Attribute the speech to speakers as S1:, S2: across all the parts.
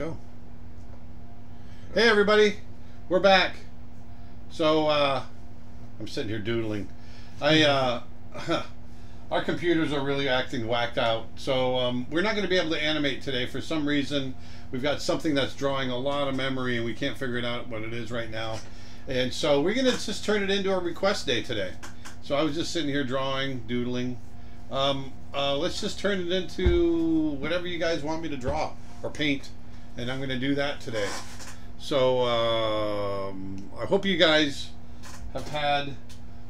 S1: go. Hey everybody, we're back. So uh, I'm sitting here doodling. I uh, our computers are really acting whacked out, so um, we're not going to be able to animate today for some reason. We've got something that's drawing a lot of memory, and we can't figure it out what it is right now. And so we're going to just turn it into a request day today. So I was just sitting here drawing, doodling. Um, uh, let's just turn it into whatever you guys want me to draw or paint, and I'm going to do that today. So um, I hope you guys have had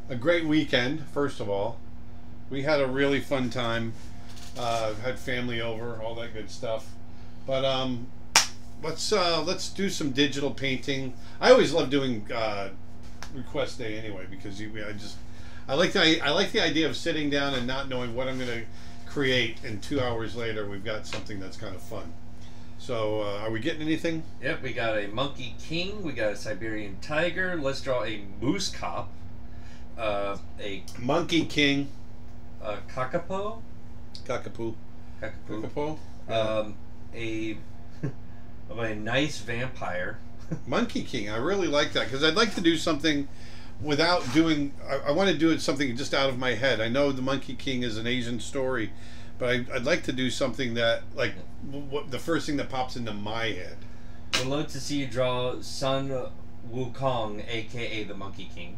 S1: a great weekend. First of all, we had a really fun time. Uh, had family over, all that good stuff. But um, let's uh, let's do some digital painting. I always love doing uh, request day anyway because you, I just I like the I like the idea of sitting down and not knowing what I'm going to create, and two hours later we've got something that's kind of fun. So, uh, are we getting anything?
S2: Yep, we got a monkey king, we got a Siberian tiger. Let's draw a moose cop, uh, a
S1: Monkey King,
S2: a kakapo,
S1: Cockapoo,
S2: kakapo,
S1: Cockapoo,
S2: um, a a nice vampire.
S1: Monkey King. I really like that because I'd like to do something without doing. I, I want to do it something just out of my head. I know the Monkey King is an Asian story, but I, I'd like to do something that like w- what the first thing that pops into my head.
S2: Would love to see you draw Sun Wukong, aka the Monkey King.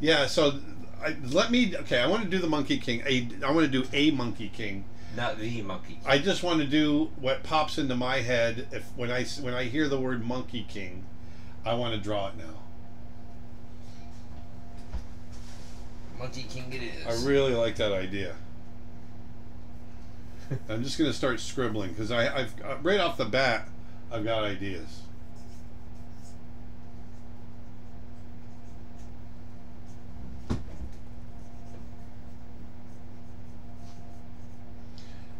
S1: Yeah. So I, let me. Okay, I want to do the Monkey King. A, I want to do a Monkey King.
S2: Not the Monkey King.
S1: I just want to do what pops into my head if when I s- when I hear the word Monkey King, I want to draw it now.
S2: Monkey King it is.
S1: I really like that idea. I'm just going to start scribbling because I've uh, right off the bat, I've got ideas.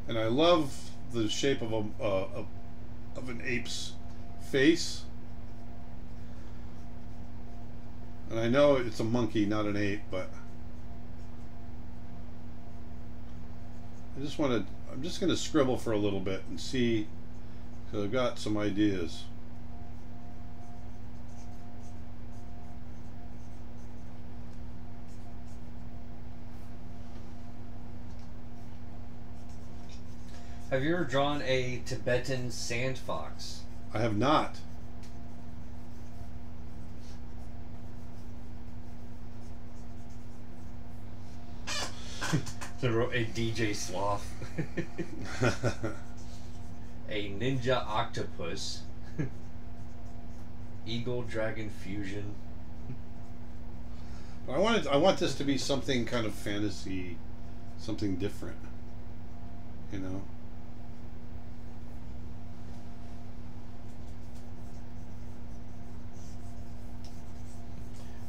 S1: And I love the shape of a, uh, of, of an ape's face. And I know it's a monkey, not an ape, but. I just want to. I'm just going to scribble for a little bit and see. Because I've got some ideas.
S2: Have you ever drawn a Tibetan sand fox?
S1: I have not.
S2: a DJ sloth. a ninja octopus. Eagle dragon fusion.
S1: I wanted. I want this to be something kind of fantasy, something different. You know.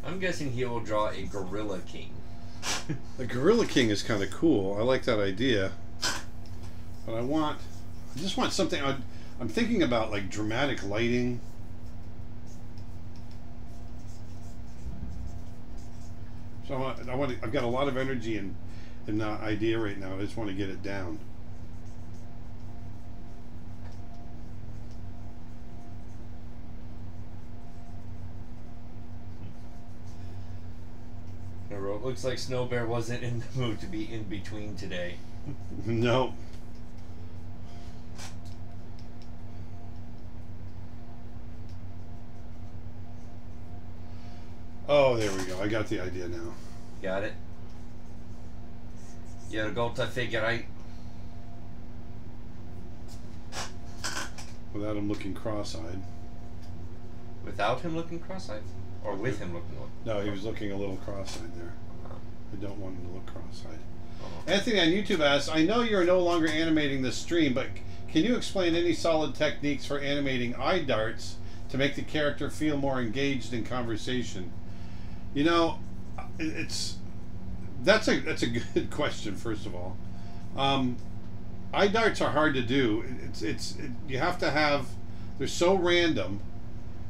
S2: I'm guessing he will draw a gorilla king.
S1: The Gorilla King is kind of cool. I like that idea. But I want. I just want something. I, I'm thinking about like dramatic lighting. So I want. I want. To, I've got a lot of energy and and uh, idea right now. I just want to get it down.
S2: I wrote, looks like Snow Bear wasn't in the mood to be in between today.
S1: No. Oh, there we go. I got the idea now.
S2: Got it? You got to figure out.
S1: Without him looking cross-eyed.
S2: Without him looking cross-eyed? Or with him looking
S1: No, he was looking a little cross-eyed there.
S2: Oh.
S1: I don't want him to look cross-eyed.
S2: Oh.
S1: Anthony on YouTube asks, I know you're no longer animating this stream, but can you explain any solid techniques for animating eye darts to make the character feel more engaged in conversation? You know, it's that's a that's a good question. First of all, um, eye darts are hard to do. It's it's it, you have to have they're so random,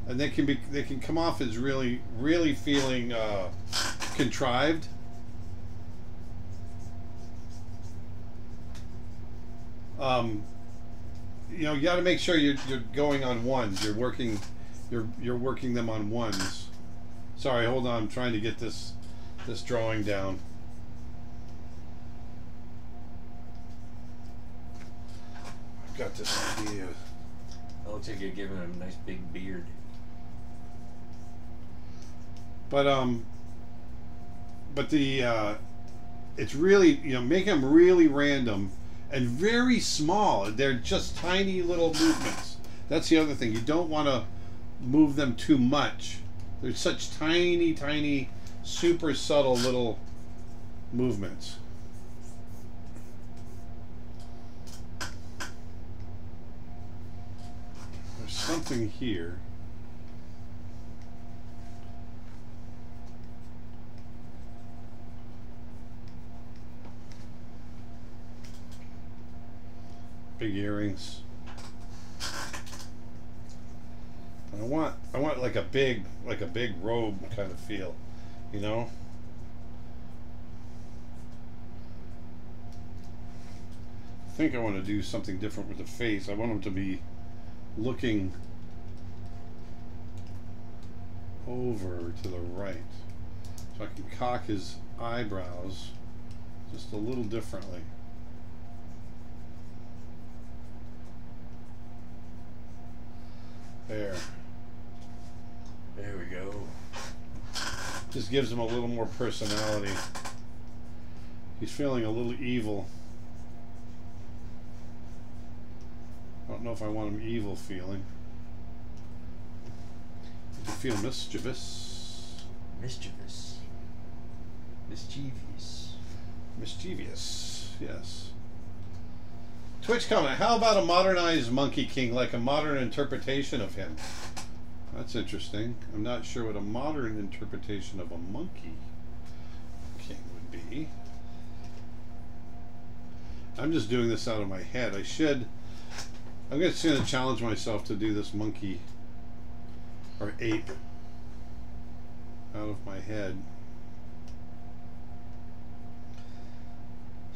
S1: and they can be they can come off as really really feeling uh, contrived. Um, you know, you got to make sure you're you're going on ones. You're working, you're you're working them on ones. Sorry, hold on. I'm trying to get this this drawing down. I've got this idea.
S2: That looks like you're giving him a nice big beard.
S1: But um, but the uh, it's really you know make them really random and very small. They're just tiny little movements. That's the other thing. You don't want to move them too much. They're such tiny, tiny, super subtle little movements. There's something here. Big earrings. I want I want like a big like a big robe kind of feel, you know? I think I want to do something different with the face. I want him to be looking over to the right. So I can cock his eyebrows just a little differently. There.
S2: There we go.
S1: Just gives him a little more personality. He's feeling a little evil. I don't know if I want him evil feeling. I feel mischievous.
S2: Mischievous. Mischievous.
S1: Mischievous, yes. Twitch comment, how about a modernized Monkey King, like a modern interpretation of him? That's interesting. I'm not sure what a modern interpretation of a Monkey King would be. I'm just doing this out of my head. I should. I'm just going to challenge myself to do this monkey or ape out of my head.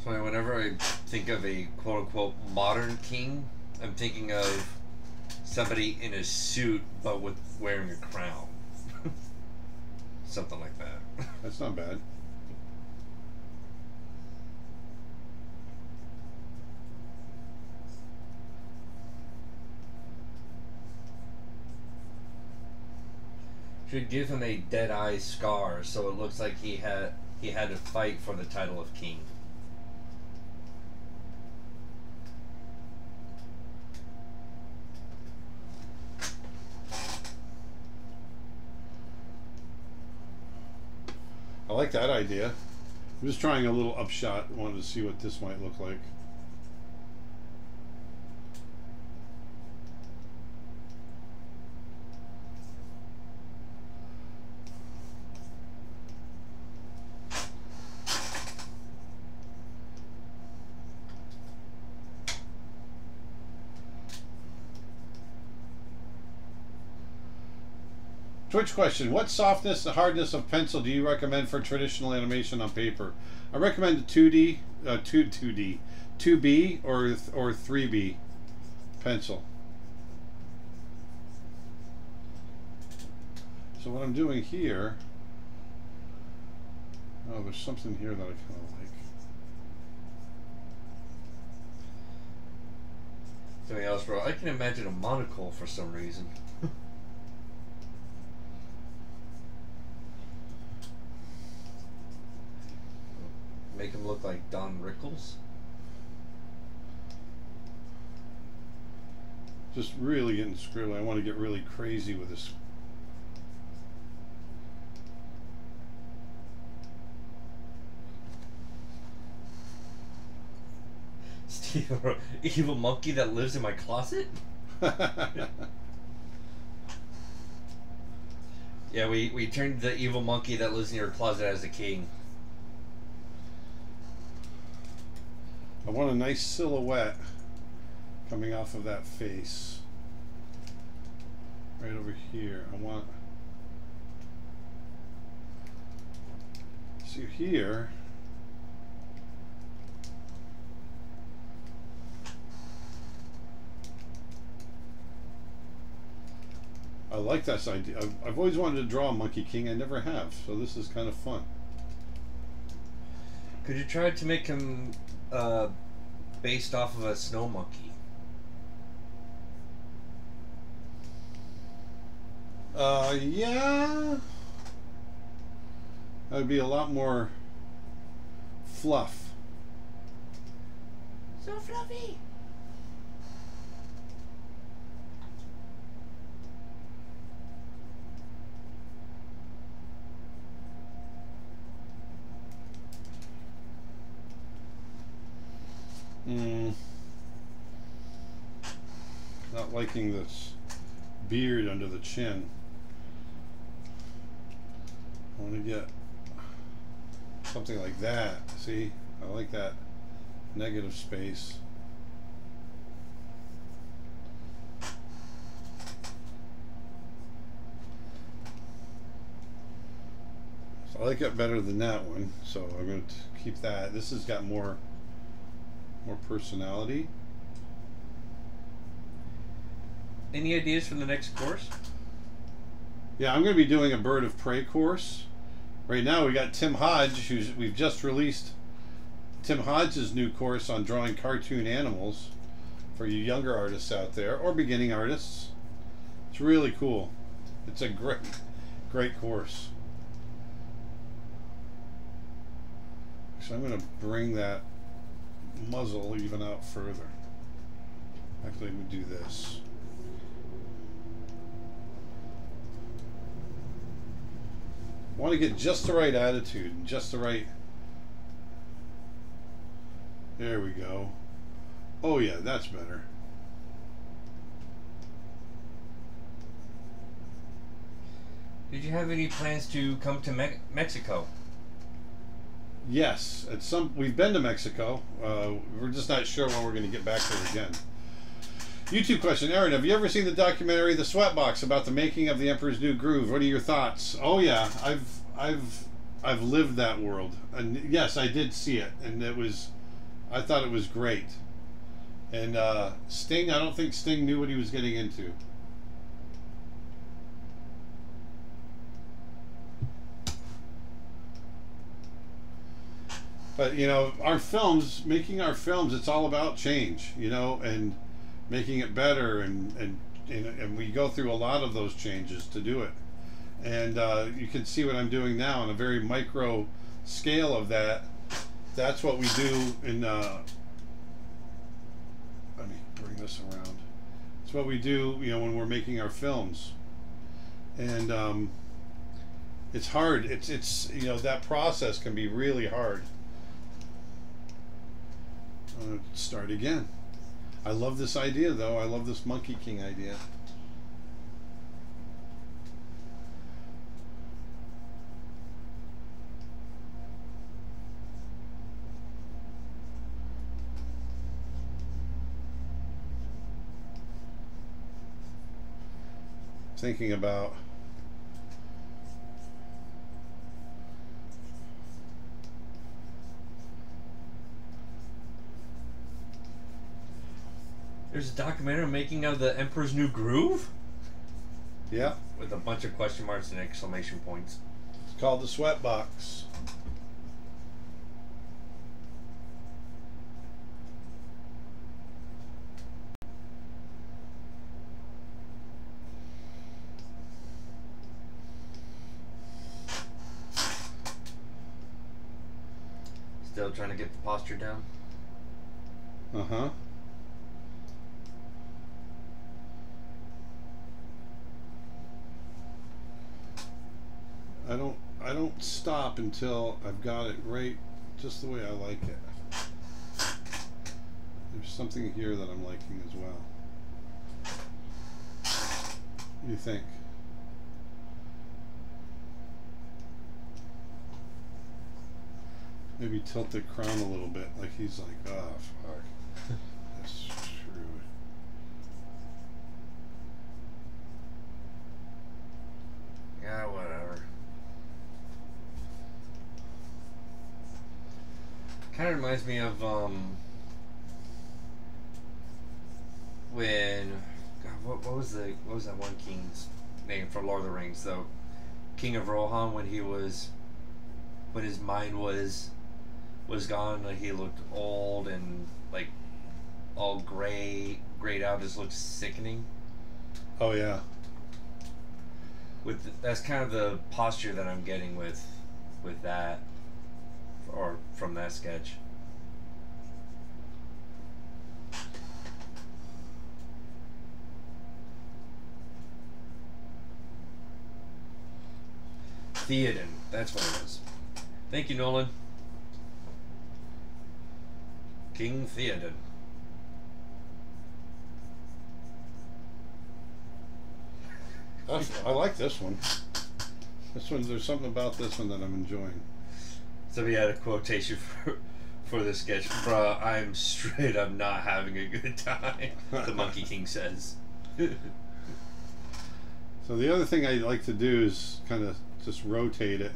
S2: So whenever I think of a quote unquote modern king, I'm thinking of somebody in a suit but with wearing a crown. Something like that.
S1: That's not bad.
S2: Should give him a dead eye scar so it looks like he had he had to fight for the title of king.
S1: I like that idea. I'm just trying a little upshot. Wanted to see what this might look like. Twitch question: What softness and hardness of pencil do you recommend for traditional animation on paper? I recommend 2D, uh, 2 2D, 2B or or 3B pencil. So what I'm doing here, oh, there's something here that I kind of like.
S2: Something else, bro. I can imagine a monocle for some reason. Make him look like Don Rickles.
S1: Just really getting screwed. I want to get really crazy with this.
S2: Steve, evil monkey that lives in my closet? Yeah, we, we turned the evil monkey that lives in your closet as a king.
S1: I want a nice silhouette coming off of that face. Right over here. I want... See here... I like this idea. I've, I've always wanted to draw Monkey King. I never have, so this is kind of fun.
S2: Could you try to make him uh, based off of a snow monkey?
S1: Uh, yeah. That would be a lot more fluff.
S2: So fluffy.
S1: Mm. Liking this beard under the chin. I want to get something like that. See? I like that negative space. So I like it better than that one, so I'm going to keep that. This has got more more personality.
S2: Any ideas for the next course?
S1: Yeah, I'm going to be doing a bird of prey course. Right now, we got Tim Hodge, who's we've just released Tim Hodge's new course on drawing cartoon animals for you younger artists out there or beginning artists. It's really cool. It's a great, great course. So I'm going to bring that muzzle even out further. Actually, we do this. Want to get just the right attitude and just the right there we go. Oh yeah that's better.
S2: Did you have any plans to come to Me- Mexico?
S1: yes at some we've been to mexico uh, we're just not sure when we're going to get back there again YouTube question, Aaron. Have you ever seen the documentary The Sweatbox about the making of the Emperor's New Groove? What are your thoughts? Oh yeah, I've I've I've lived that world, and yes, I did see it, and it was, I thought it was great. And uh, Sting, I don't think Sting knew what he was getting into. But you know, our films, making our films, it's all about change, you know, and making it better and, and and, and we go through a lot of those changes to do it. And uh, you can see what I'm doing now on a very micro scale of that. That's what we do in uh, let me bring this around. It's what we do you know when we're making our films. And um, it's hard. It's it's you know that process can be really hard. Uh, start again I love this idea, though. I love this Monkey King idea. Thinking about
S2: There's a documentary making of the Emperor's New Groove
S1: yeah,
S2: with a bunch of question marks and exclamation points.
S1: it's called the Sweatbox.
S2: Still trying to get the posture down.
S1: Uh huh. I don't I don't stop until I've got it right just the way I like it. There's something here that I'm liking as well. You think? Maybe tilt the crown a little bit, like he's like, oh fuck. That's true.
S2: Yeah, whatever. Kind of reminds me of um when God, what, what was the what was that one king's name for Lord of the Rings, though. King of Rohan, when he was, when his mind was, was gone, like he looked old and like all gray, grayed out, just looked sickening.
S1: Oh yeah.
S2: With that's kind of the posture that I'm getting with, with that, or from that sketch. Theoden. That's what it is. Thank you, Nolan. King Theoden.
S1: I like this one. This one, there's something about this one that I'm enjoying.
S2: Somebody had a quotation for for the sketch. Bruh, I'm straight. I'm not having a good time. the Monkey King says.
S1: So the other thing I like to do is kind of just rotate it.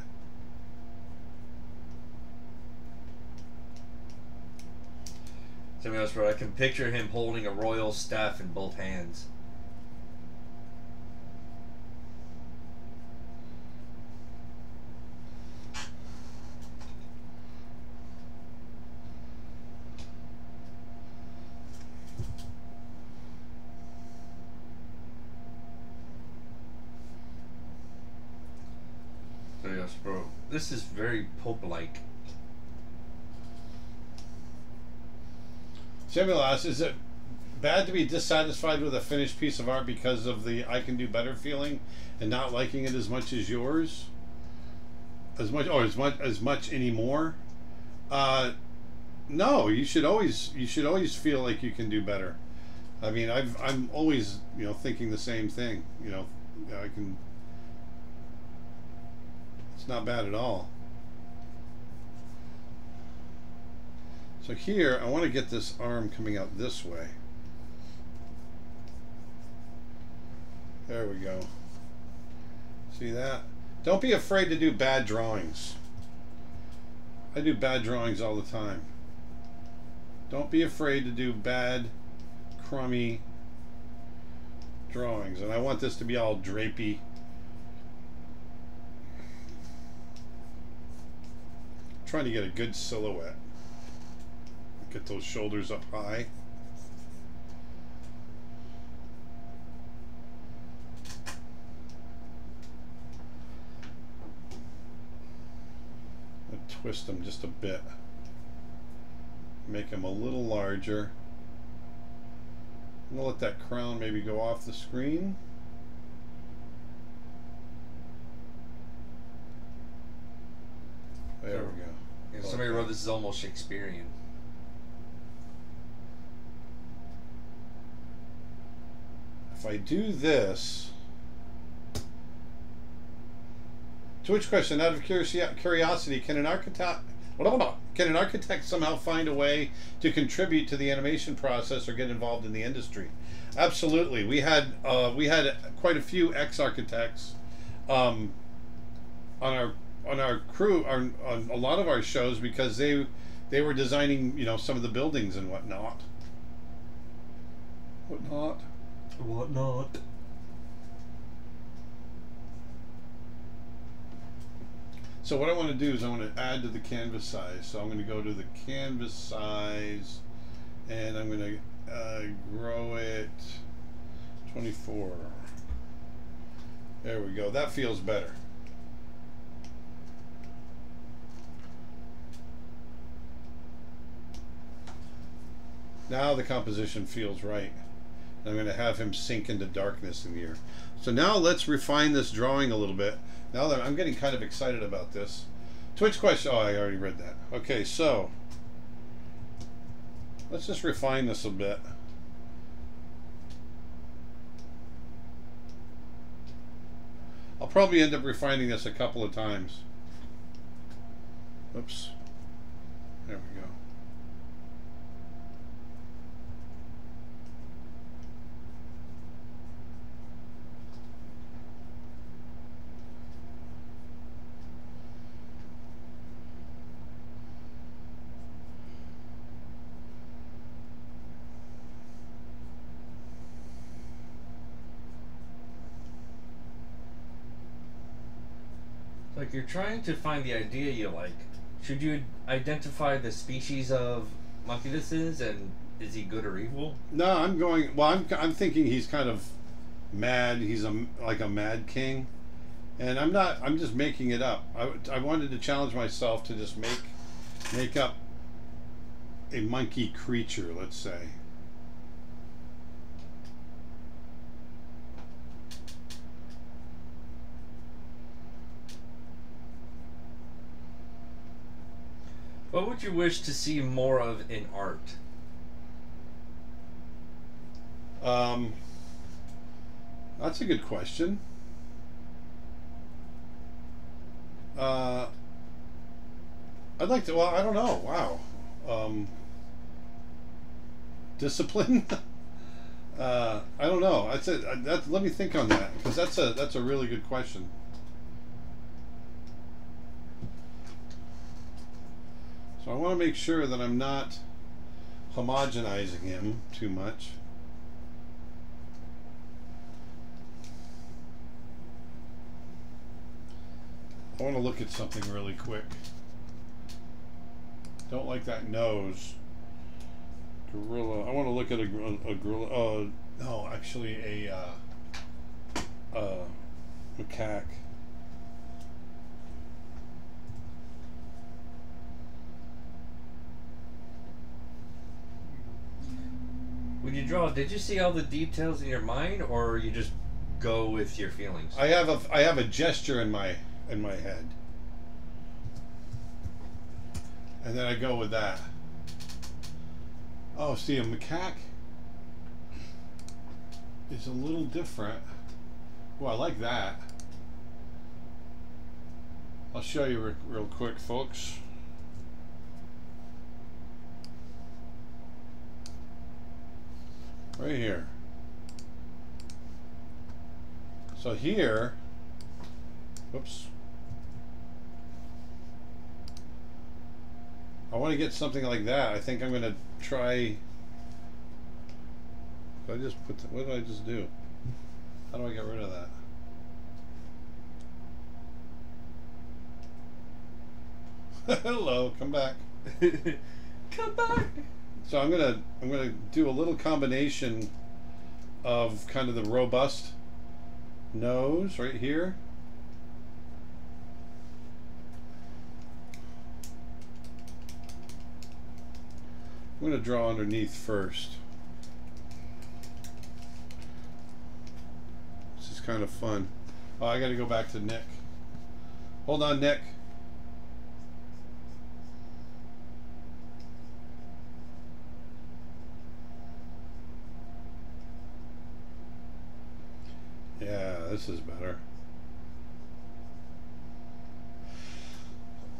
S2: Somebody else wrote, I can picture him holding a royal staff in both hands. So yes, bro. This is very Pope-like.
S1: Samuel asks, is it bad to be dissatisfied with a finished piece of art because of the I can do better feeling and not liking it as much as yours? As much or as much as much anymore? Uh no, you should always you should always feel like you can do better. I mean, I've I'm always, you know, thinking the same thing, you know, I can It's not bad at all. So here, I want to get this arm coming out this way. There we go. See that? Don't be afraid to do bad drawings. I do bad drawings all the time. Don't be afraid to do bad, crummy drawings. And I want this to be all drapey. Trying to get a good silhouette. Get those shoulders up high. I twist them just a bit. Make them a little larger. I'm gonna let that crown maybe go off the screen. There we go. Like
S2: somebody
S1: that.
S2: wrote this is almost Shakespearean.
S1: If I do this, Twitch question out of curiosi- curiosity, can an architect can an architect somehow find a way to contribute to the animation process or get involved in the industry? Absolutely. We had uh, we had quite a few ex architects um, on our on our crew on, on a lot of our shows because they they were designing you know some of the buildings and whatnot. Whatnot.
S2: Whatnot.
S1: So what I want to do is I want to add to the canvas size. So I'm going to go to the canvas size and I'm going to uh, grow it 24. There we go. That feels better. Now the composition feels right. I'm going to have him sink into darkness in here. So now let's refine this drawing a little bit. Now that I'm getting kind of excited about this. Twitch question. Oh, I already read that. Okay, so let's just refine this a bit. I'll probably end up refining this a couple of times. Oops.
S2: You're trying to find the idea you like, should you identify the species of monkey this is, and is he good or evil?
S1: No, I'm going. Well, I'm I'm thinking he's kind of mad. He's a like a mad king, and I'm not. I'm just making it up. I, I wanted to challenge myself to just make make up a monkey creature. Let's say.
S2: What would you wish to see more of in art?
S1: Um, that's a good question. Uh, I'd like to. Well, I don't know. Wow. Um, discipline. uh, I don't know. That's it. Uh, That, let me think on that because that's a that's a really good question. So I want to make sure that I'm not homogenizing him too much. I want to look at something really quick. Don't like that nose. Gorilla. I want to look at a, a gorilla. Uh, no, actually a uh, uh, macaque.
S2: When you draw, did you see all the details in your mind, or you just go with your feelings?
S1: I have a I have a gesture in my in my head, and then I go with that. Oh, see, a macaque is a little different. Well, I like that. I'll show you re- real quick, folks. Right here. So here, whoops. I want to get something like that. I think I'm going to try. I just put. The, what did I just do? How do I get rid of that? Hello, come back.
S2: Come back.
S1: So I'm gonna I'm gonna do a little combination of kind of the robust nose right here. I'm gonna draw underneath first. This is kind of fun. Oh, I gotta go back to Nick. Hold on, Nick. Yeah, this is better.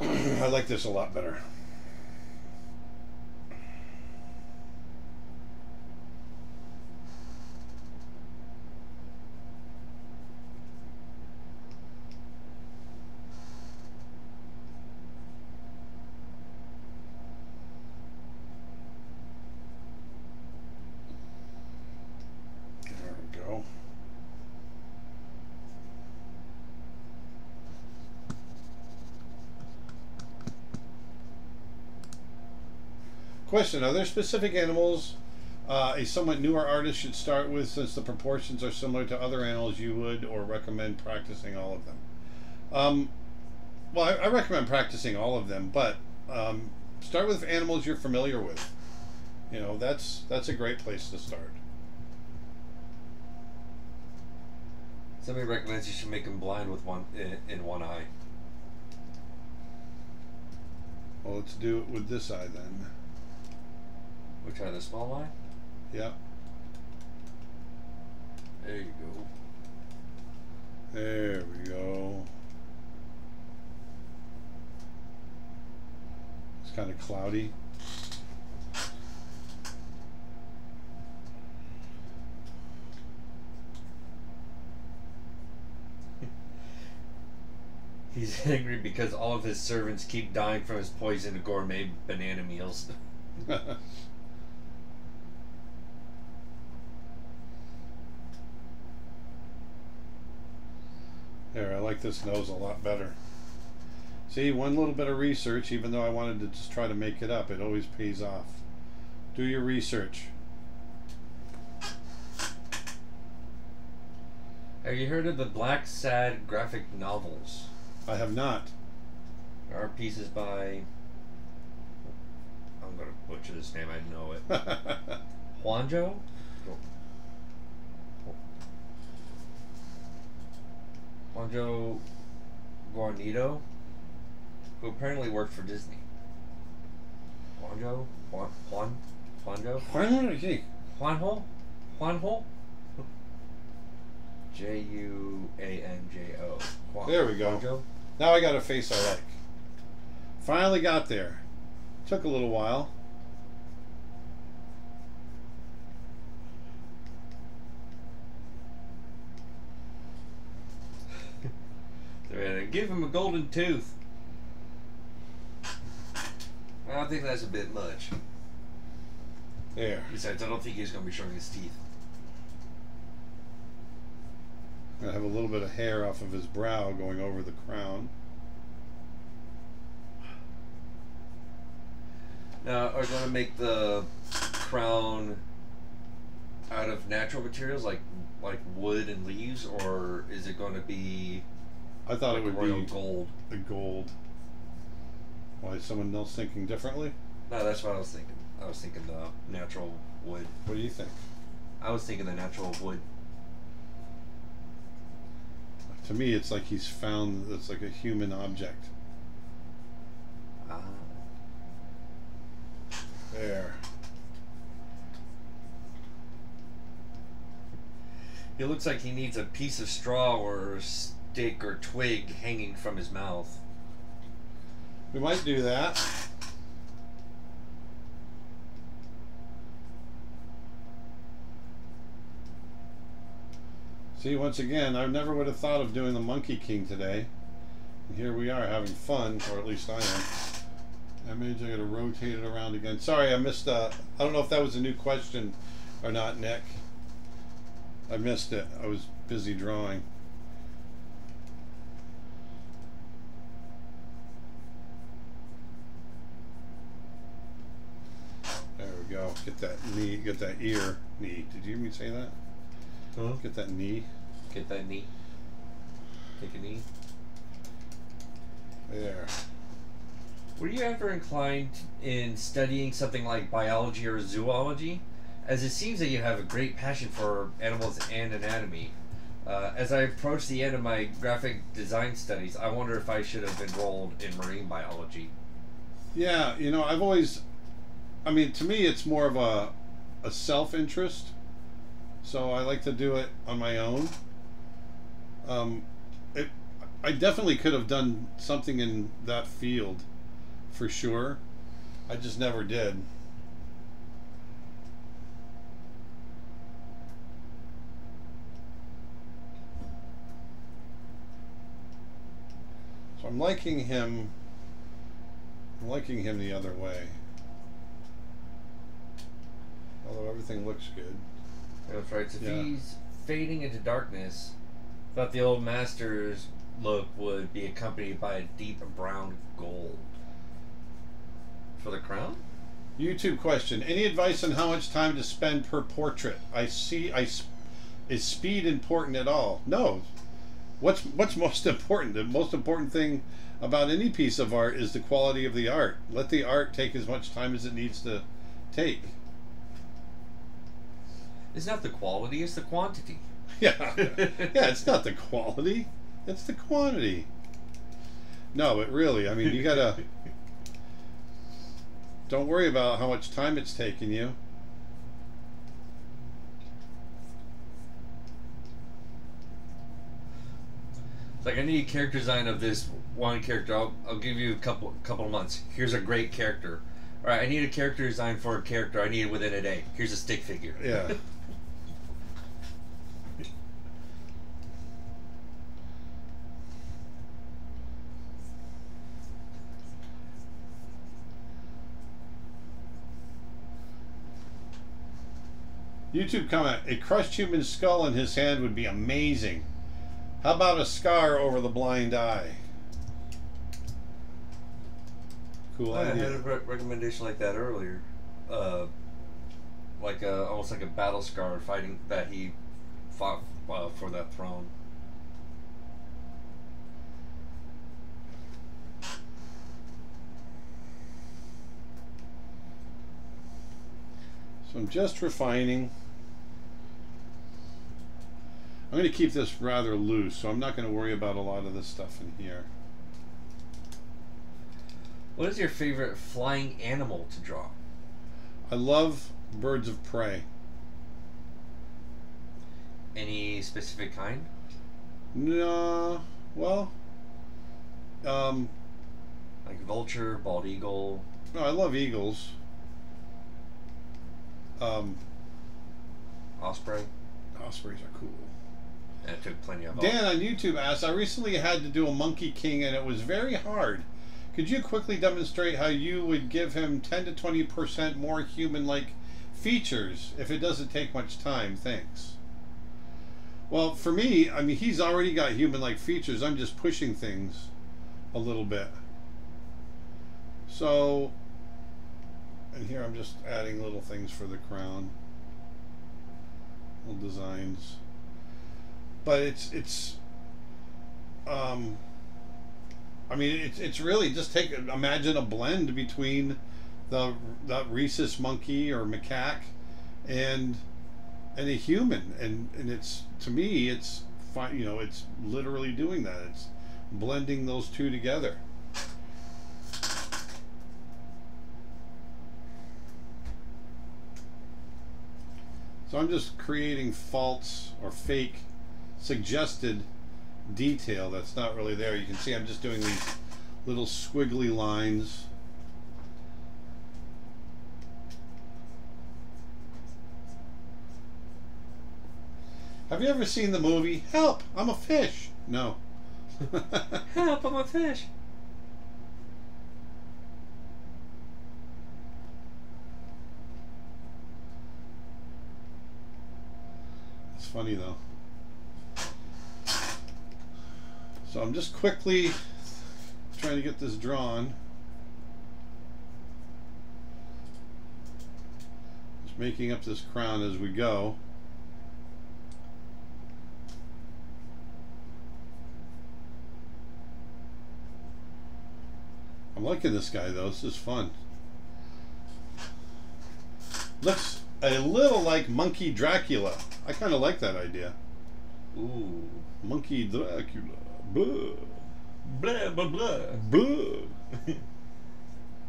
S1: I like this a lot better. There we go. Question: Are there specific animals uh, a somewhat newer artist should start with, since the proportions are similar to other animals you would or recommend practicing all of them? Um, well, I, I recommend practicing all of them, but um, start with animals you're familiar with. You know, that's that's a great place to start.
S2: Somebody recommends you should make him blind with one in, in one eye.
S1: Well, let's do it with this eye then.
S2: Which eye? The small eye?
S1: Yeah,
S2: There you go.
S1: there we go. It's kind of cloudy.
S2: He's angry because all of his servants keep dying from his poisoned gourmet banana meals.
S1: There, I like this nose a lot better. See, one little bit of research, even though I wanted to just try to make it up, it always pays off. Do your research.
S2: Have you heard of the Black Sad graphic novels?
S1: I have not.
S2: There are pieces by. I'm gonna butcher this name. I know it. Juanjo. Juanjo Guarnido, who apparently worked for Disney. Juanjo? Juan? Juan? Juanjo?
S1: Juanjo?
S2: Juanjo? Juanjo? J U A N J O. Juan-
S1: There we go.
S2: Juanjo?
S1: Now I got a face I like. Finally got there. Took a little while.
S2: They're gonna give him a golden tooth. I think that's a bit much.
S1: There.
S2: Besides, I don't think he's gonna be showing his teeth.
S1: I have a little bit of hair off of his brow going over the crown.
S2: Now, are you gonna make the crown out of natural materials like like wood and leaves, or is it going to be
S1: I thought
S2: like
S1: it would
S2: royal
S1: be
S2: gold?
S1: the gold. Why is someone else thinking differently?
S2: No, that's what I was thinking. I was thinking the natural wood.
S1: What do you think?
S2: I was thinking the natural wood.
S1: To me, it's like he's found it's like a human object.
S2: Ah.
S1: There.
S2: It looks like he needs a piece of straw or stick or twig hanging from his mouth.
S1: We might do that. See, once again, I never would have thought of doing the Monkey King today. And here we are having fun, or at least I am. Image, I gotta rotate it around again. Sorry, I missed, uh, I don't know if that was a new question or not, Nick. I missed it. I was busy drawing. Go. Get that knee, get that ear, knee. Did you hear me say that?
S2: Huh?
S1: Get that knee.
S2: Get that knee. Take a knee.
S1: There.
S2: Were you ever inclined in studying something like biology or zoology? As it seems that you have a great passion for animals and anatomy. Uh, as I approach the end of my graphic design studies, I wonder if I should have enrolled in marine biology.
S1: Yeah, you know, I've always, I mean, to me, it's more of a, a self interest. So I like to do it on my own. Um, it, I definitely could have done something in that field, for sure. I just never did. So I'm liking him. I'm liking him the other way. Although everything looks good.
S2: That's right. So if
S1: Yeah.
S2: he's fading into darkness, thought the old master's look would be accompanied by a deep brown gold. For the crown?
S1: YouTube question: Any advice on how much time to spend per portrait? I see. I is speed important at all? No. What's what's most important? The most important thing about any piece of art is the quality of the art. Let the art take as much time as it needs to take.
S2: It's not the quality, it's the quantity.
S1: Yeah, yeah. It's not the quality; it's the quantity. No, but really, I mean, you gotta. Don't worry about how much time it's taking you.
S2: It's like I need a character design of this one character. I'll, I'll give you a couple couple months. Here's a great character. All right, I need a character design for a character. I need it within a day. Here's a stick figure.
S1: Yeah. YouTube comment: A crushed human skull in his hand would be amazing. How about a scar over the blind eye? Cool idea.
S2: I
S1: idea.
S2: had a re- recommendation like that earlier. Uh, like a, almost like a battle scar fighting that he fought uh, for that throne.
S1: So I'm just refining. I'm going to keep this rather loose, so I'm not going to worry about a lot of this stuff in here.
S2: What is your favorite flying animal to draw?
S1: I love birds of prey.
S2: Any specific kind?
S1: No, well, um,
S2: Like vulture, bald eagle.
S1: no, I love eagles. Um,
S2: Osprey.
S1: ospreys are cool.
S2: And I took plenty of.
S1: Dan on YouTube asked, I recently had to do a Monkey King and it was very hard. Could you quickly demonstrate how you would give him 10 to 20% more human like features if it doesn't take much time? Thanks. Well, for me, I mean, he's already got human like features. I'm just pushing things a little bit. So, and here I'm just adding little things for the crown, little designs but it's it's um I mean it's it's really just take imagine a blend between the the rhesus monkey or macaque and and a human. And and it's to me it's fine you know it's literally doing that. It's blending those two together. So I'm just creating false or fake suggested detail that's not really there. You can see I'm just doing these little squiggly lines. Have you ever seen the movie Help, I'm a fish? No.
S2: Help! I'm a fish.
S1: It's funny though. So I'm just quickly trying to get this drawn. Just making up this crown as we go. I'm liking this guy though. This is fun. Looks a little like Monkey Dracula. I kind of like that idea.
S2: Ooh.
S1: Monkey Dracula. Blah.
S2: Blah blah blah.
S1: Blah.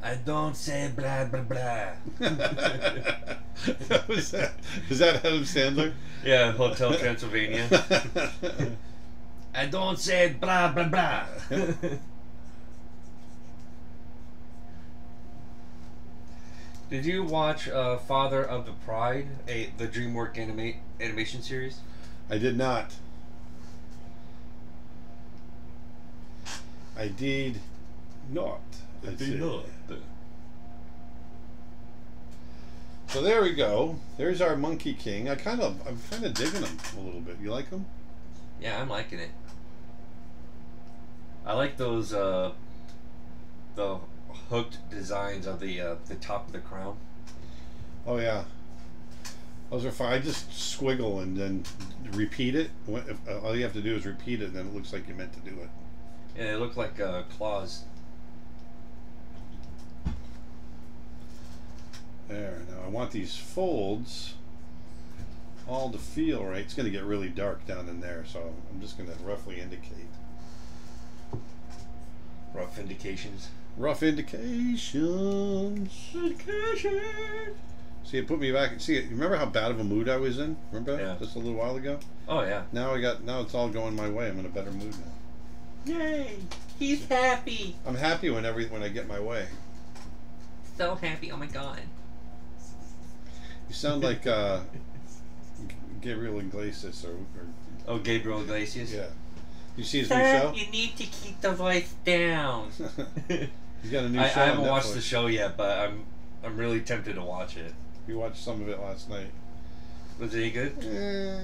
S2: I don't say blah blah blah.
S1: that was that, is that Adam Sandler?
S2: yeah, Hotel Transylvania. I don't say blah blah blah. Did you watch uh, Father of the Pride, a the DreamWorks anima- animation series?
S1: I did not. I did not. I said. So there we go. There's our Monkey King. I kind of, I'm kind of digging him a little bit. You like him?
S2: Yeah, I'm liking it. I like those uh, the hooked designs of the uh, the top of the crown.
S1: Oh yeah. Those are fine. I just squiggle and then repeat it. What- if- uh, All you have to do is repeat it, and then it looks like you meant to do it.
S2: And they look like uh, claws.
S1: There. Now I want these folds all to feel right. It's going to get really dark down in there, so I'm just going to roughly indicate.
S2: Rough indications.
S1: Rough indications. See, it put me back. See, you remember how bad of a mood I was in? Remember that?
S2: Yeah.
S1: Just a little while ago.
S2: Oh yeah.
S1: Now I got. Now it's all going my way. I'm in a better mood now.
S2: Yay! He's happy.
S1: I'm happy when every when I get my way.
S2: So happy. Oh my god.
S1: You sound like uh, Gabriel Iglesias or, or
S2: Oh, Gabriel Iglesias.
S1: yeah. You see his new show?
S2: you need to keep the voice down.
S1: He's got a new
S2: I, I
S1: show. on
S2: haven't watched the show yet, but I'm I'm really tempted to watch it.
S1: You watched some of it last night.
S2: Was it any good?
S1: Eh,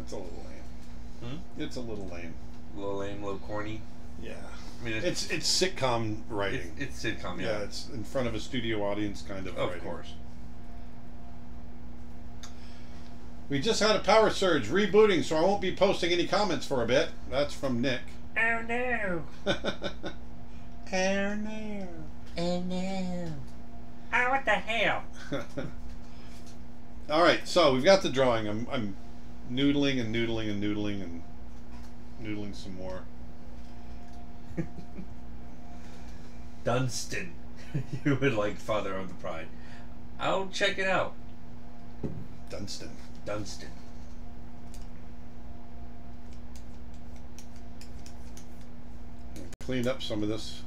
S1: it's a little lame.
S2: Hmm?
S1: It's a little lame.
S2: A little lame, a little corny.
S1: Yeah.
S2: I mean,
S1: It's it's sitcom writing.
S2: it's, it's sitcom,
S1: yeah.
S2: yeah.
S1: it's in front of a studio audience kind of.
S2: of
S1: writing.
S2: course.
S1: We just had a power surge rebooting, so I won't be posting any comments for a bit. That's from Nick.
S2: Oh no!
S1: oh no.
S2: Oh no! Oh, what the hell?
S1: All right, so we've got the drawing. I'm, I'm noodling and noodling and noodling and noodling some more.
S2: Dunstan. you would like Father of the Pride. I'll check it out.
S1: Dunstan.
S2: Dunstan.
S1: Cleaned up some of this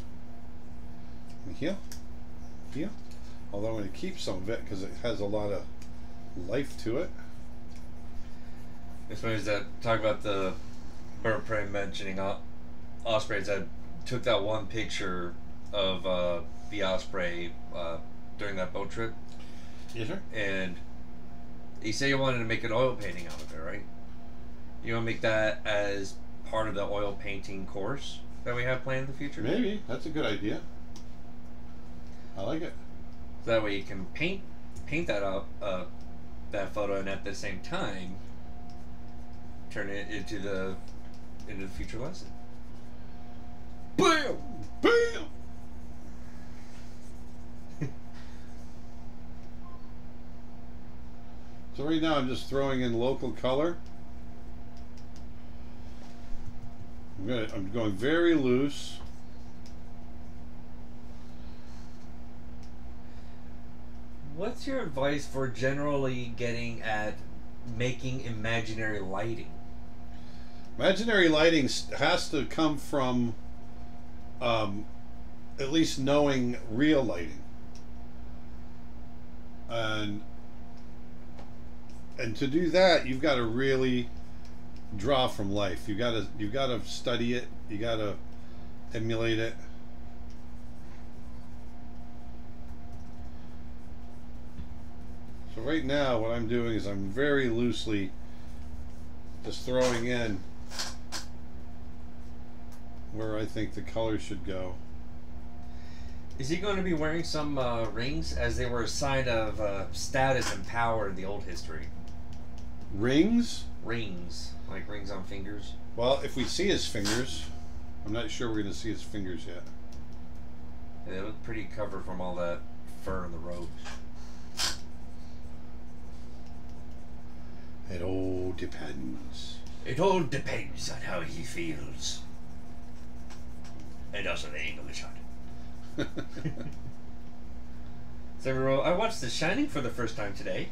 S1: here, here. Although I'm going to keep some of it because it has a lot of life to it.
S2: As funny as that talk about the bird prey mentioning o- ospreys. I took that one picture of uh, the osprey uh, during that boat trip,
S1: Yes, sir.
S2: and you say you wanted to make an oil painting out of it, right? You want to make that as part of the oil painting course that we have planned in the future.
S1: Maybe that's a good idea. I like it.
S2: So that way you can paint paint that up, uh, that photo, and at the same time turn it into the into the future lesson.
S1: Bam! Bam! so right now I'm just throwing in local color. I'm gonna I'm going very loose.
S2: What's your advice for generally getting at making imaginary lighting?
S1: Imaginary lighting has to come from um, at least knowing real lighting. And and to do that, you've got to really draw from life. You got to you've got to study it. You got to emulate it. So right now, what I'm doing is I'm very loosely just throwing in where I think the color should go.
S2: Is he going to be wearing some uh, rings as they were a sign of uh, status and power in the old history?
S1: Rings?
S2: Rings, like rings on fingers.
S1: Well, if we see his fingers, I'm not sure we're going to see his fingers yet.
S2: They look pretty covered from all that fur in the robes.
S1: It all depends.
S2: It all depends on how he feels. And also the angle of the shot. So I watched The Shining for the first time today.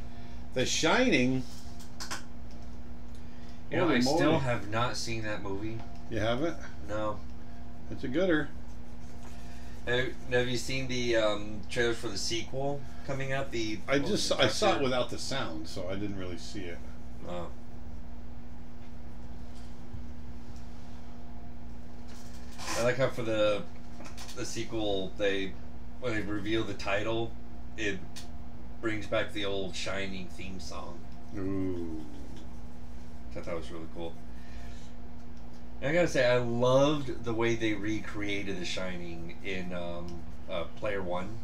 S1: the Shining.
S2: You know,
S1: Holy
S2: I still have not seen that movie.
S1: You haven't?
S2: No.
S1: It's a gooder.
S2: Have, have you seen the um, trailers for the sequel coming out? The
S1: I just I saw it without the sound, so I didn't really see it.
S2: Oh. I like how for the the sequel they when they reveal the title, it brings back the old Shining theme song.
S1: Ooh.
S2: I thought was really cool. And I gotta say, I loved the way they recreated The Shining in um, uh, Player One,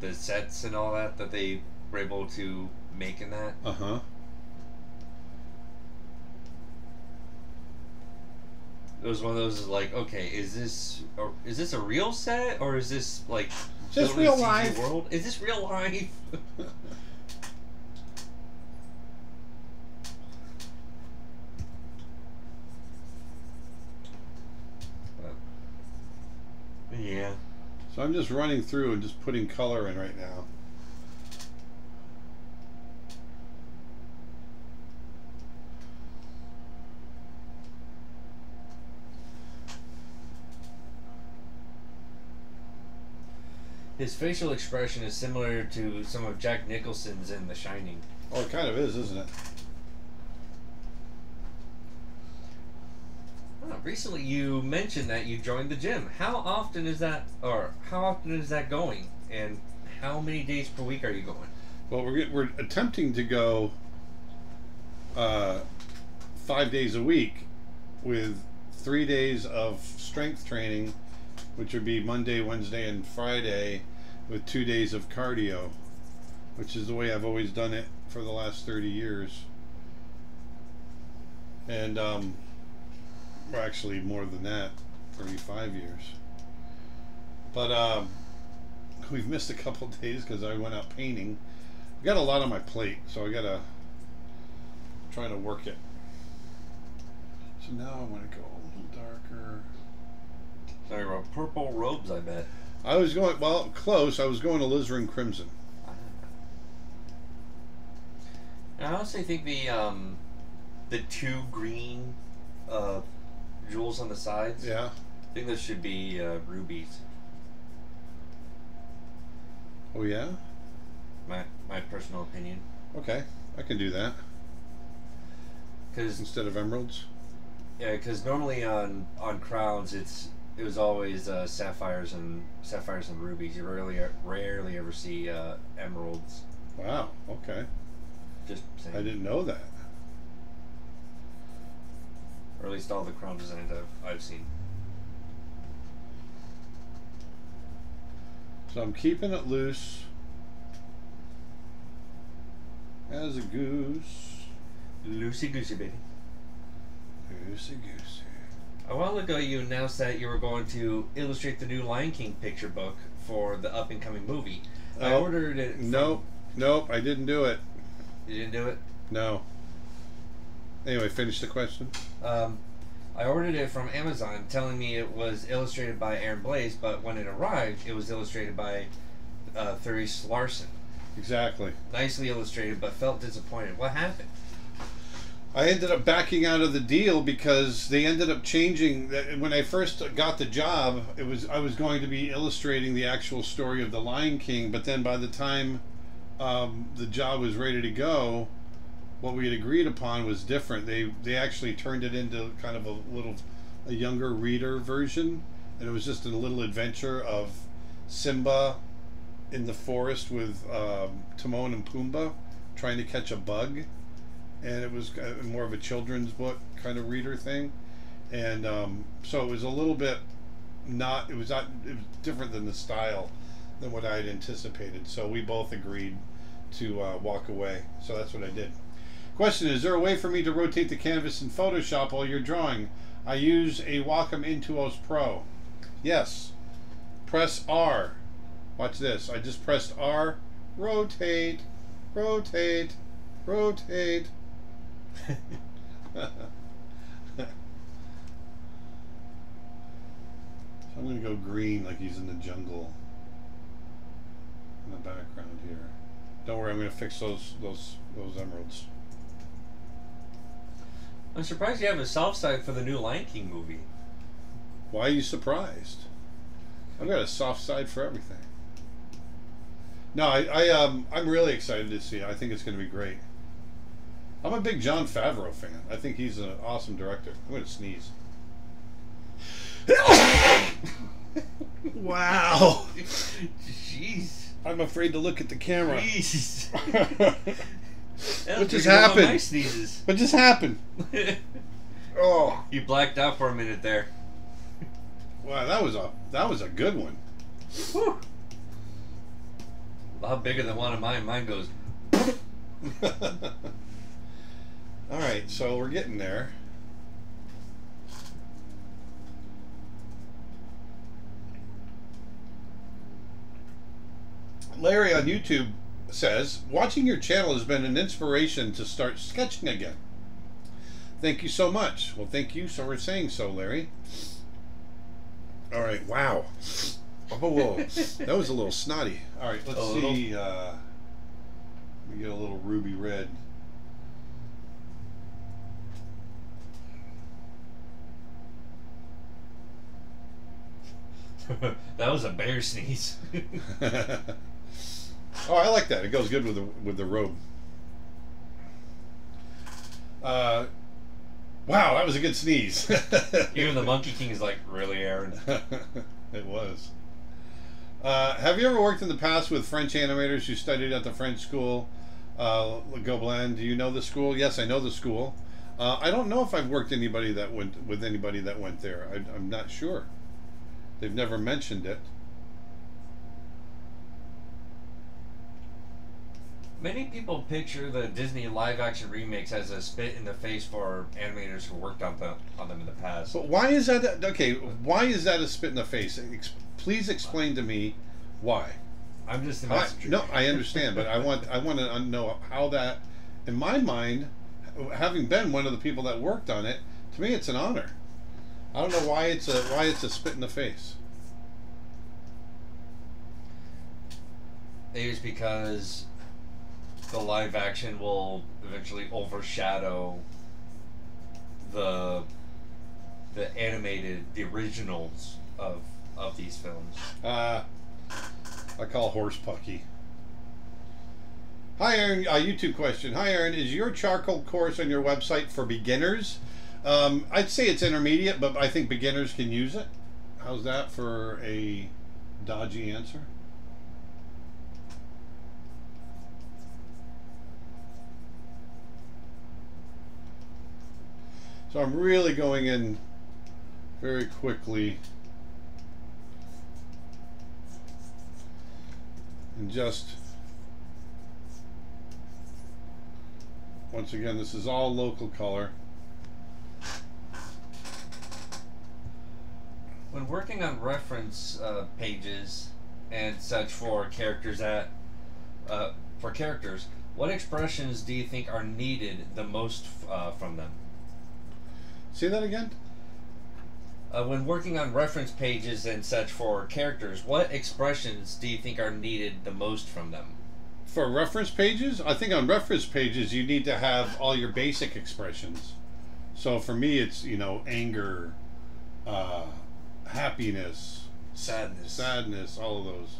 S2: the sets and all that that they were able to make in that.
S1: Uh huh.
S2: It was one of those like, okay, is this a, is this a real set or is this like
S1: Is this real life?
S2: World? Is this real life? Yeah.
S1: So I'm just running through and just putting color in right now.
S2: His facial expression is similar to some of Jack Nicholson's in The Shining.
S1: Oh, it kind of is, isn't it?
S2: Oh, recently, you mentioned that you joined the gym. How often is that, or how often is that going, and how many days per week are you going?
S1: Well, we're we're attempting to go uh, five days a week, with three days of strength training, which would be Monday, Wednesday, and Friday, with two days of cardio, which is the way I've always done it for the last 30 years. And, um, well, actually, more than that, 35 years. But, um, we've missed a couple days because I went out painting. I got a lot on my plate, so I gotta try to work it. So now I'm gonna go.
S2: Sorry about purple robes, I bet.
S1: I was going well close. I was going to Alizarin Crimson.
S2: And I honestly think the um, the two green uh, jewels on the sides.
S1: Yeah.
S2: I think those should be uh, rubies.
S1: Oh yeah.
S2: My my personal opinion.
S1: Okay, I can do that
S2: Because
S1: instead of emeralds.
S2: yeah, because normally on on crowns it's it was always uh, sapphires and sapphires and rubies. You rarely rarely ever see uh, emeralds.
S1: Wow. Okay.
S2: Just saying.
S1: I didn't know that.
S2: Or at least all the crown designs I've I've seen.
S1: So I'm keeping it loose as a goose.
S2: Loosey goosey baby.
S1: Loosey goosey.
S2: A while ago, you announced that you were going to illustrate the new Lion King picture book for the up and coming movie. I
S1: Oh,
S2: ordered it. From,
S1: Nope. Nope. I didn't do it.
S2: You didn't do it?
S1: No. Anyway, finish the question.
S2: Um, I ordered it from Amazon, telling me it was illustrated by Aaron Blaise, but when it arrived, it was illustrated by uh, Therese Larson.
S1: Exactly.
S2: Nicely illustrated, but felt disappointed. What happened?
S1: I ended up backing out of the deal because they ended up changing. When I first got the job, it was I was going to be illustrating the actual story of the Lion King, but then by the time um, the job was ready to go, what we had agreed upon was different. They they actually turned it into kind of a little a younger reader version, and it was just a little adventure of Simba in the forest with um, Timon and Pumbaa trying to catch a bug and it was more of a children's book kind of reader thing, and um, so it was a little bit not. It was not. It was different than the style than what I had anticipated. So we both agreed to uh, walk away. So that's what I did. Question: Is there a way for me to rotate the canvas in Photoshop while you're drawing? I use a Wacom Intuos Pro. Yes. Press R. Watch this. I just pressed R. Rotate. Rotate. Rotate. So I'm going to go green like he's in the jungle in the background here. Don't worry, I'm going to fix those those those emeralds.
S2: I'm surprised you have a soft side for the new Lion King movie.
S1: Why are you surprised? I've got a soft side for everything. No, I, I um I'm really excited to see it. I think it's going to be great. I'm a big Jon Favreau fan. I think he's an awesome director. I'm going to sneeze. wow.
S2: Jeez.
S1: I'm afraid to look at the camera.
S2: Jeez.
S1: What just
S2: bigger than
S1: happened?
S2: My sneezes.
S1: what just happened? Oh,
S2: you blacked out for a minute there.
S1: wow, that was a that was a good one.
S2: Whew. A lot bigger than one of mine. Mine goes.
S1: All right, so we're getting there. Larry on YouTube says, watching your channel has been an inspiration to start sketching again. Thank you so much. Well, thank you so for saying so, Larry. All right, wow. Oh, whoa, that was a little snotty. All right, let's see. Uh, let me get a little ruby red.
S2: that was a bear sneeze.
S1: oh, I like that. It goes good with the with the robe. Uh, wow, that was a good sneeze.
S2: Even the Monkey King is like, really, Aaron?
S1: it was. Uh, have you ever worked in the past with French animators who studied at the French school, uh, Gobelin? Do you know the school? Yes, I know the school. Uh, I don't know if I've worked anybody that went with anybody that went there. I, I'm not sure. They've never mentioned it.
S2: Many people picture the Disney live action remakes as a spit in the face for animators who worked on them on them in the past.
S1: But why is that? Okay, why is that a spit in the face? Ex- please explain to me why.
S2: I'm just the
S1: I, no, I understand, but I want I want to know how that. In my mind, having been one of the people that worked on it, to me it's an honor. I don't know why it's a why it's a spit in the face.
S2: Maybe it's because the live action will eventually overshadow the the animated the originals of of these films.
S1: Uh, I call horse pucky. Hi, Aaron. A YouTube question. Hi, Aaron. Is your charcoal course on your website for beginners? Um, I'd say it's intermediate, but I think beginners can use it. How's that for a dodgy answer? So I'm really going in very quickly and just once again this is all local color
S2: When working on reference uh, pages and such for characters that uh, for characters, what expressions do you think are needed the most uh, from them?
S1: say that again
S2: Uh, when working on reference pages and such for characters, what expressions do you think are needed the most from them?
S1: for reference pages i think on reference pages you need to have all your basic expressions so for me it's you know anger uh, happiness
S2: Sadness.
S1: sadness all of those.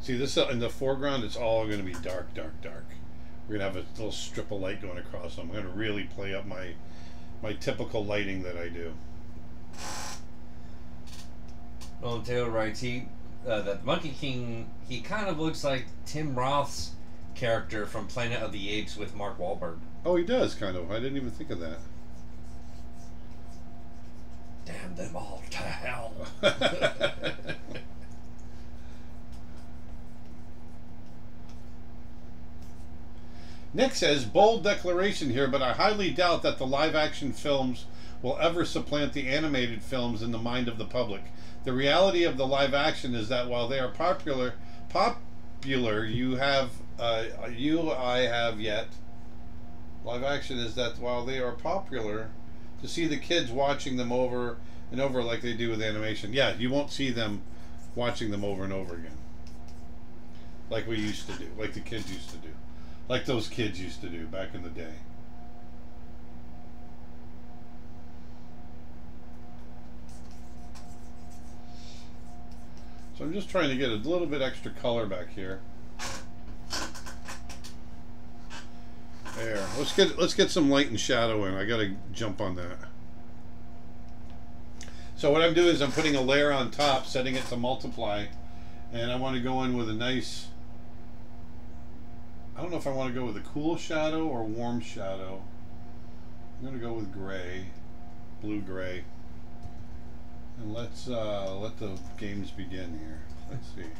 S1: See this uh, in the foreground it's all going to be dark dark dark. We're going to have a little strip of light going across so i'm going to really play up my my typical lighting that i do.
S2: Nolan Taylor writes he uh, that Monkey King he kind of looks like Tim Roth's character from Planet of the Apes with Mark Wahlberg.
S1: oh he does kind of i didn't even think of that
S2: Damn them all to hell.
S1: Nick says, bold declaration here, but I highly doubt that the live action films will ever supplant the animated films in the mind of the public. The reality of the live action is that while they are popular, popular, you have, uh, you, I have yet. Live action is that while they are popular, to see the kids watching them over and over like they do with animation, yeah, you won't see them watching them over and over again. Like we used to do, like the kids used to do like those kids used to do back in the day. So I'm just trying to get a little bit extra color back here. There. Let's get let's get some light and shadow in. I got to jump on that. So what I'm doing is I'm putting a layer on top, setting it to multiply, and I want to go in with a nice I don't know if I want to go with a cool shadow or warm shadow. I'm going to go with gray, blue gray. And let's uh, let the games begin here. Let's see.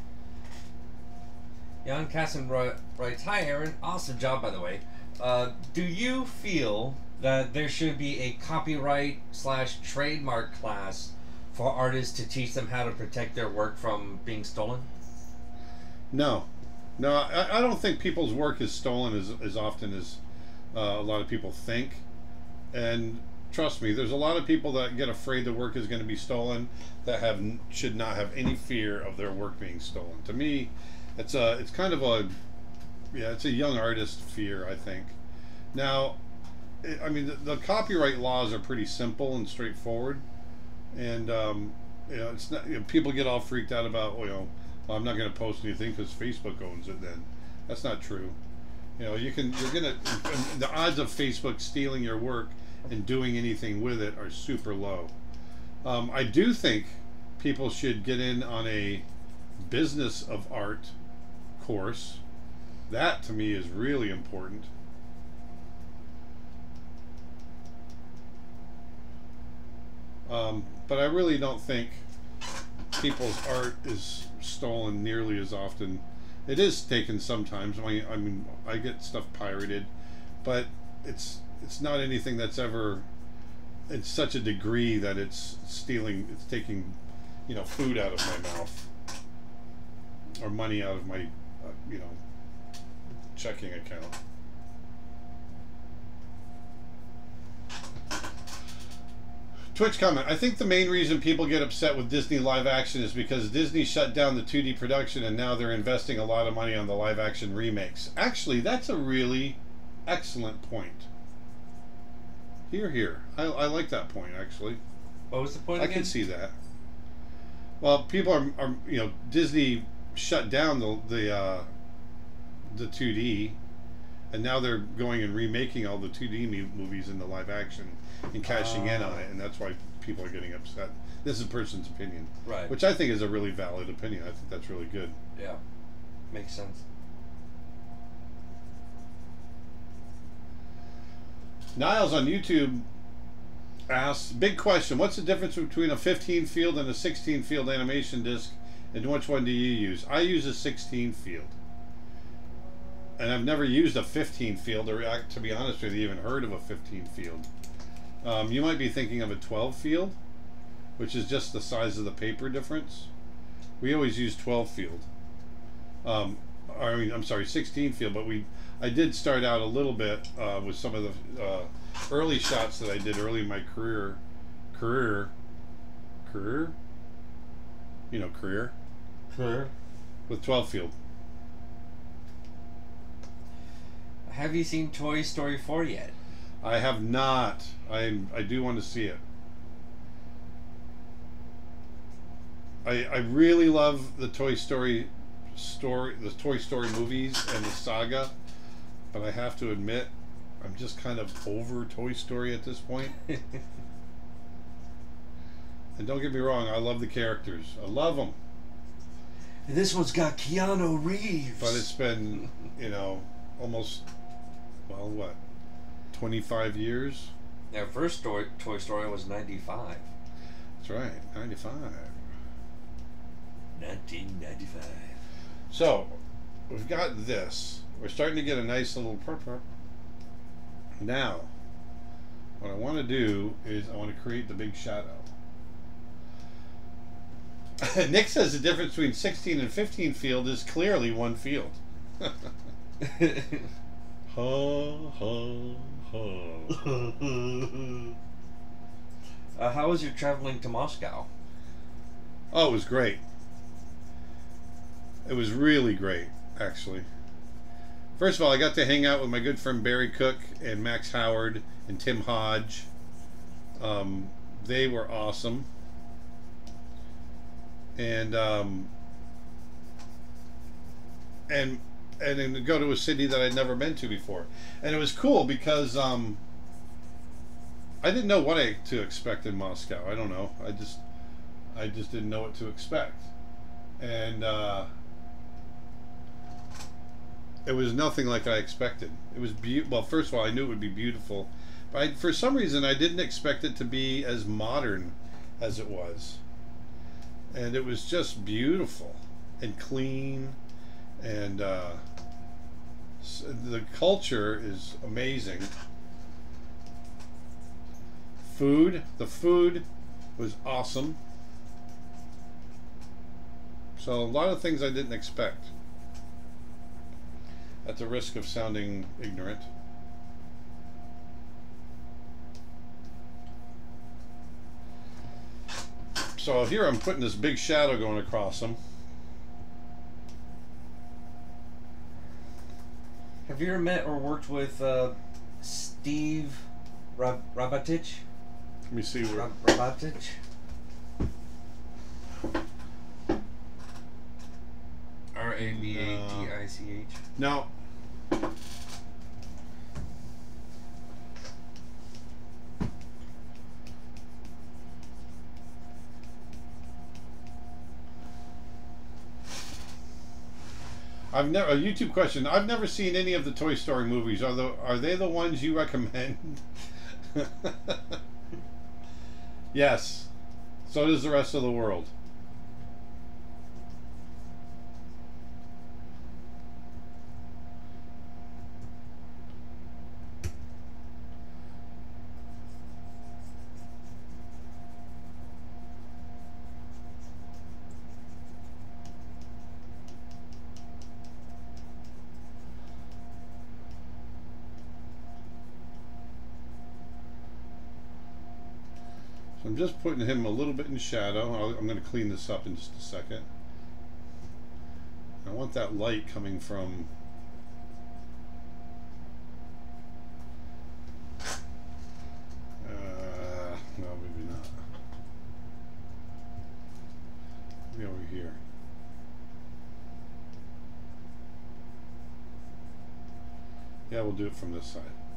S2: Jan Casson writes, Hi Aaron, awesome job by the way. Uh, do you feel that there should be a copyright slash trademark class for artists to teach them how to protect their work from being stolen?
S1: No, no, I, I don't think people's work is stolen as, as often as uh, a lot of people think. And trust me, there's a lot of people that get afraid the work is going to be stolen that have should not have any fear of their work being stolen. To me, it's a it's kind of a yeah, it's a young artist fear, I think. Now, I mean, the, the copyright laws are pretty simple and straightforward, and um, you know, it's not you know, people get all freaked out about you know well, I'm not going to post anything because Facebook owns it. Then that's not true. You know, you can you're gonna the odds of Facebook stealing your work and doing anything with it are super low. Um, I do think people should get in on a business of art course. That to me is really important. Um, but I really don't think people's art is stolen nearly as often. It is taken sometimes. I mean, I mean, I get stuff pirated, but it's it's not anything that's ever in such a degree that it's stealing. It's taking, you know, food out of my mouth or money out of my, uh, you know, checking account. Twitch comment. I think the main reason people get upset with Disney live action is because Disney shut down the 2D production and now they're investing a lot of money on the live action remakes. Actually, that's a really excellent point. Here, here. I, I like that point, actually.
S2: What was the point
S1: I
S2: again?
S1: can see that. Well, people are, are you know, Disney shut down the, the, uh, the 2D and now they're going and remaking all the 2D movies into live action and cashing in on it, and that's why people are getting upset. This is a person's opinion,
S2: Right.
S1: which I think is a really valid opinion. I think that's really good.
S2: yeah. Makes sense.
S1: Niles on YouTube asks, big question, what's the difference between a 15 field and a 16 field animation disc, and which one do you use? I use a 16 field. And I've never used a 15 field, or uh, to be honest with you, even heard of a 15 field. Um, you might be thinking of a 12 field, which is just the size of the paper difference. We always use 12 field. Um, I mean, I'm sorry, 16 field, but we, I did start out a little bit uh, with some of the uh, early shots that I did early in my career, career, career, you know, career
S2: career,
S1: with 12 field.
S2: Have you seen Toy Story 4 yet?
S1: I have not. I I do want to see it. I I really love the Toy Story story, the Toy Story movies and the saga, but I have to admit, I'm just kind of over Toy Story at this point. And don't get me wrong, I love the characters. I love them,
S2: And this one's got Keanu Reeves.
S1: but it's been you know almost well what 25 years.
S2: Their first Toy, Toy Story was 95.
S1: That's right, 95.
S2: 1995.
S1: So, we've got this. We're starting to get a nice little purple. Now, what I want to do is I want to create the big shadow. Nick says the difference between 16 and 15 field is clearly one field. ha ha ha.
S2: uh, how was your traveling to Moscow?
S1: Oh, it was great. It was really great, actually. First of all, I got to hang out with my good friend Barry Cook and Max Howard and Tim Hodge. Um, they were awesome. And um, and and then to go to a city that I'd never been to before, and it was cool because um, I didn't know what I, to expect in Moscow. I don't know. I just I just didn't know what to expect, and uh, it was nothing like I expected. It was be- well. First of all, I knew it would be beautiful, but I, for some reason I didn't expect it to be as modern as it was, and it was just beautiful and clean, and uh, the culture is amazing. Food, the food was awesome. So a lot of things I didn't expect. At the risk of sounding ignorant. So here I'm putting this big shadow going across them.
S2: Have you ever met or worked with uh, Steve Rab- Rabatich?
S1: Let me see where.
S2: Rab- Rabatich? R A B A T I C H.
S1: No. I've never a YouTube question. I've never seen any of the Toy Story movies. Are the are they the ones you recommend? yes. So does the rest of the world. Just putting him a little bit in shadow. I'll, I'm going to clean this up in just a second. I want that light coming from uh, no, maybe not. Maybe over here. Yeah, we'll do it from this side.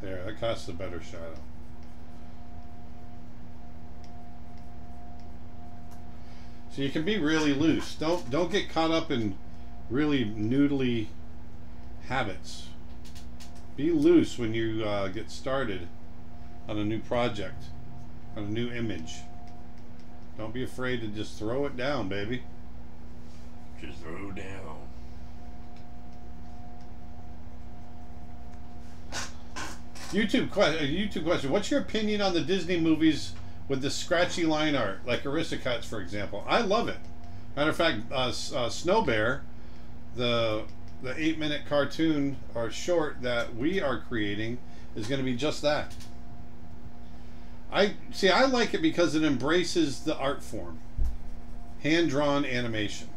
S1: There, that casts a better shadow. So you can be really loose. Don't don't get caught up in really noodly habits. Be loose when you uh, get started on a new project, on a new image. Don't be afraid to just throw it down, baby.
S2: Just throw down.
S1: YouTube question. YouTube question. What's your opinion on the Disney movies with the scratchy line art, like Aristocats, for example? I love it. Matter of fact, uh, uh, Snow Bear, the the eight minute cartoon or short that we are creating, is going to be just that. I see. I like it because it embraces the art form, hand drawn animation,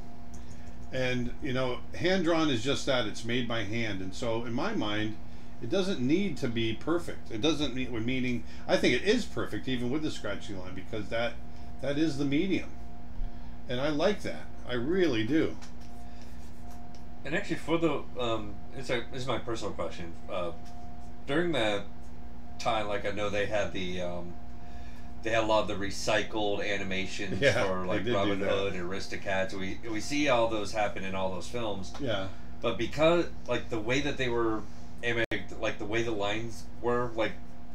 S1: and you know, hand drawn is just that. It's made by hand, and so in my mind it doesn't need to be perfect. It doesn't mean meaning. I think it is perfect even with the scratchy line because that that is the medium, and I like that. I really do.
S2: And actually, for the um, it's a this is my personal question. Uh, during that time, like I know they had the um, they had a lot of the recycled animations
S1: Yeah,
S2: for like Robin. Hood and Aristocats. We we see all those happen in all those films.
S1: Yeah.
S2: But because like the way that they were animated, like the way the lines were, like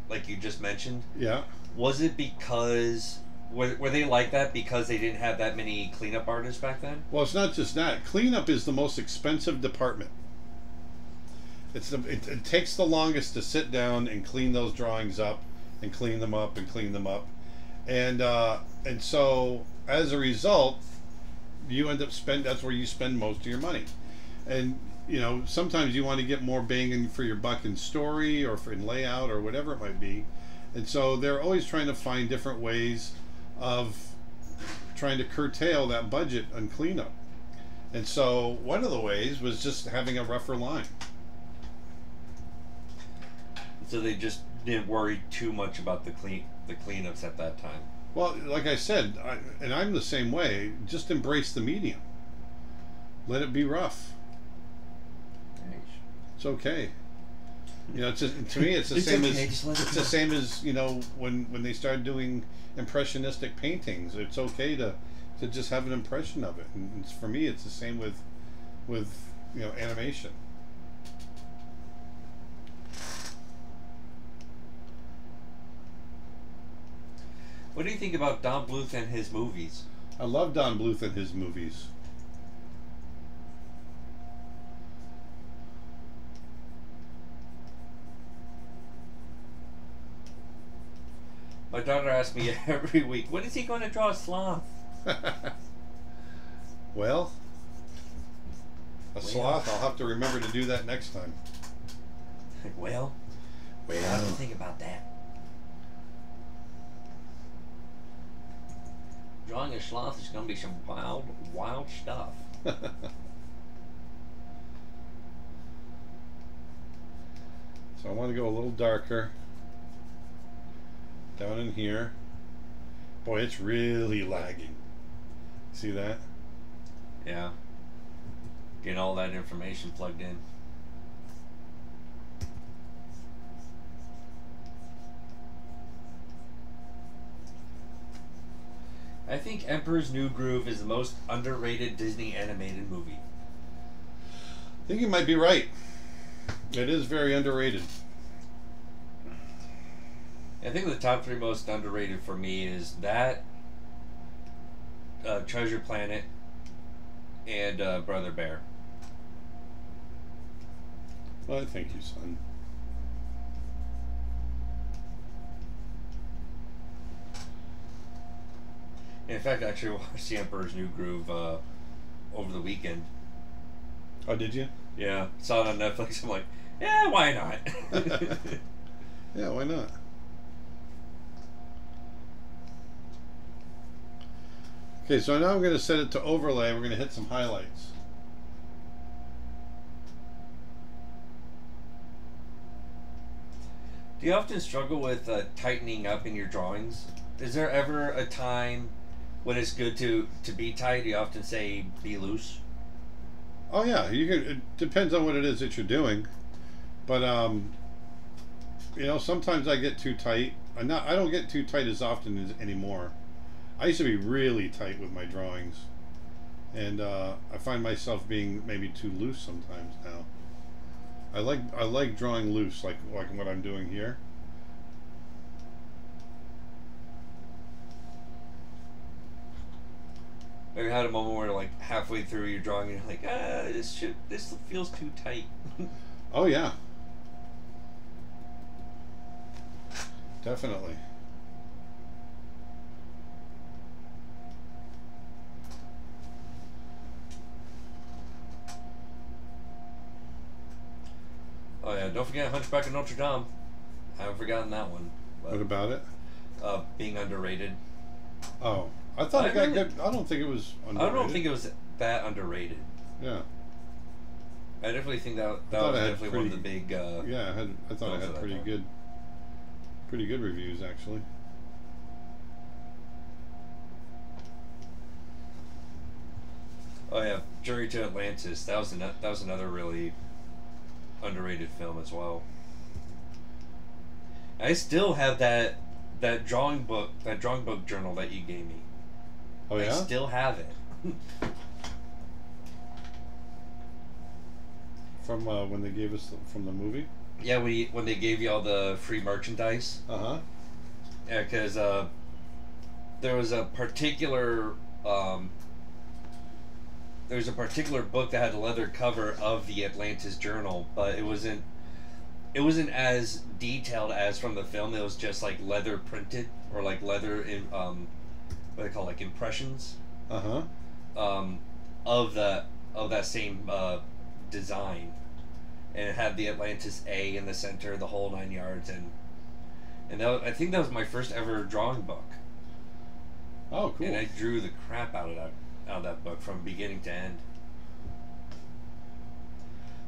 S2: like you just mentioned,
S1: Yeah.
S2: was it because were, were they like that because they didn't have that many cleanup artists back then?
S1: Well, it's not just that. Cleanup is the most expensive department. It's the, it, it takes the longest to sit down and clean those drawings up, and clean them up and clean them up, and uh, and so as a result, you end up spend. That's where you spend most of your money, and you know sometimes you want to get more bang for your buck in story or for in layout or whatever it might be, and so they're always trying to find different ways of trying to curtail that budget on cleanup. And so one of the ways was just having a rougher line.
S2: So they just didn't worry too much about the clean the cleanups at that time.
S1: Well, like I said, I, and I'm the same way, just embrace the medium. Let it be rough. It's okay. You know, it's just, to me, it's the
S2: It's
S1: same
S2: okay,
S1: as
S2: it
S1: it's the same as you know when when they start doing impressionistic paintings. It's okay to to just have an impression of it, and it's, for me, it's the same with with you know animation.
S2: What do you think about Don Bluth and his movies?
S1: I love Don Bluth and his movies.
S2: My daughter asks me every week, when is he going to draw a sloth?
S1: well, a sloth. I'll have to remember to do that next time.
S2: Like, well, I'll have to think about that. Drawing a sloth is going to be some wild, wild stuff.
S1: So I want to go a little darker down in here. Boy, it's really lagging. See that?
S2: Yeah. Getting all that information plugged in. I think Emperor's New Groove is the most underrated Disney animated movie.
S1: I think you might be right. It is very underrated.
S2: I think the top three most underrated for me is that, uh, Treasure Planet, and uh, Brother Bear.
S1: Well, thank you, son.
S2: In fact, I actually watched The Emperor's New Groove uh, over the weekend.
S1: Oh, did you?
S2: Yeah, saw it on Netflix. I'm like, yeah, why not?
S1: Yeah, why not? Okay, so now I'm going to set it to overlay. We're going to hit some highlights.
S2: Do you often struggle with uh, tightening up in your drawings? Is there ever a time when it's good to to be tight? Do you often say be loose?
S1: Oh yeah, you can. It depends on what it is that you're doing, but um, you know, sometimes I get too tight. I'm not. I don't get too tight as often as anymore. I used to be really tight with my drawings, and uh, I find myself being maybe too loose sometimes now. I like I like drawing loose, like like what I'm doing here.
S2: Have you had a moment where like halfway through your drawing and you're like, ah, this should this feels too tight.
S1: Oh yeah. Definitely.
S2: Oh yeah, don't forget Hunchback of Notre Dame. I haven't forgotten that one.
S1: What about it?
S2: uh, being underrated.
S1: Oh, I thought
S2: I
S1: it got
S2: really-
S1: good. I don't think it was. Underrated.
S2: I don't think it was that underrated.
S1: Yeah,
S2: I definitely think that that was definitely one of the big. Uh,
S1: yeah. I had. I thought it had pretty good. Pretty good reviews actually.
S2: Oh yeah, Journey to Atlantis. That was an, that was another really underrated film as well. I still have that that drawing book that drawing book journal that you gave me.
S1: Oh yeah.
S2: I still have it.
S1: From uh, when they gave us the, from the movie.
S2: yeah, we when they gave you all the free merchandise.
S1: Uh huh.
S2: Yeah, because uh, there was a particular um, there was a particular book that had a leather cover of the Atlantis Journal, but it wasn't it wasn't as detailed as from the film. It was just like leather printed or like leather in um, what do they call it, like impressions
S1: Uh huh.
S2: um, of the of that same uh, design, and it had the Atlantis A in the center, the whole nine yards, and and that was, I think that was my first ever drawing book,
S1: Oh, cool.
S2: and I drew the crap out of that out of that book from beginning to end.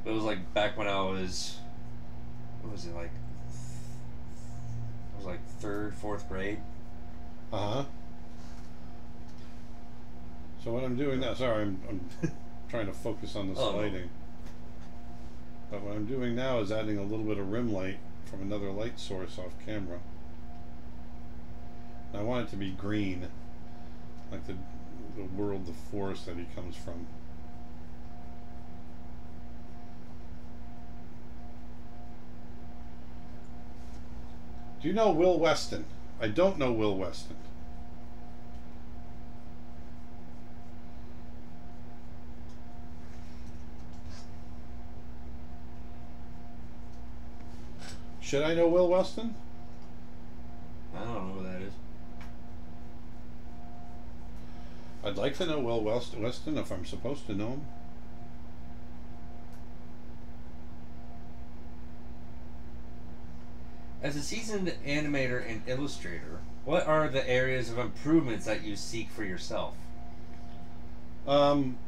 S2: It was like back when I was, what was it like? I was like third, fourth grade.
S1: Uh huh. So what I'm doing now? Sorry, I'm, I'm trying to focus on the
S2: Oh, no.
S1: But what I'm doing now is adding a little bit of rim light from another light source off camera. And I want it to be green, like the the world, the forest that he comes from. Do you know Will Weston? I don't know Will Weston. Should I know Will Weston?
S2: I don't know who that is.
S1: I'd like to know Will West- Weston if I'm supposed to know him.
S2: As a seasoned animator and illustrator, what are the areas of improvements that you seek for yourself?
S1: Um,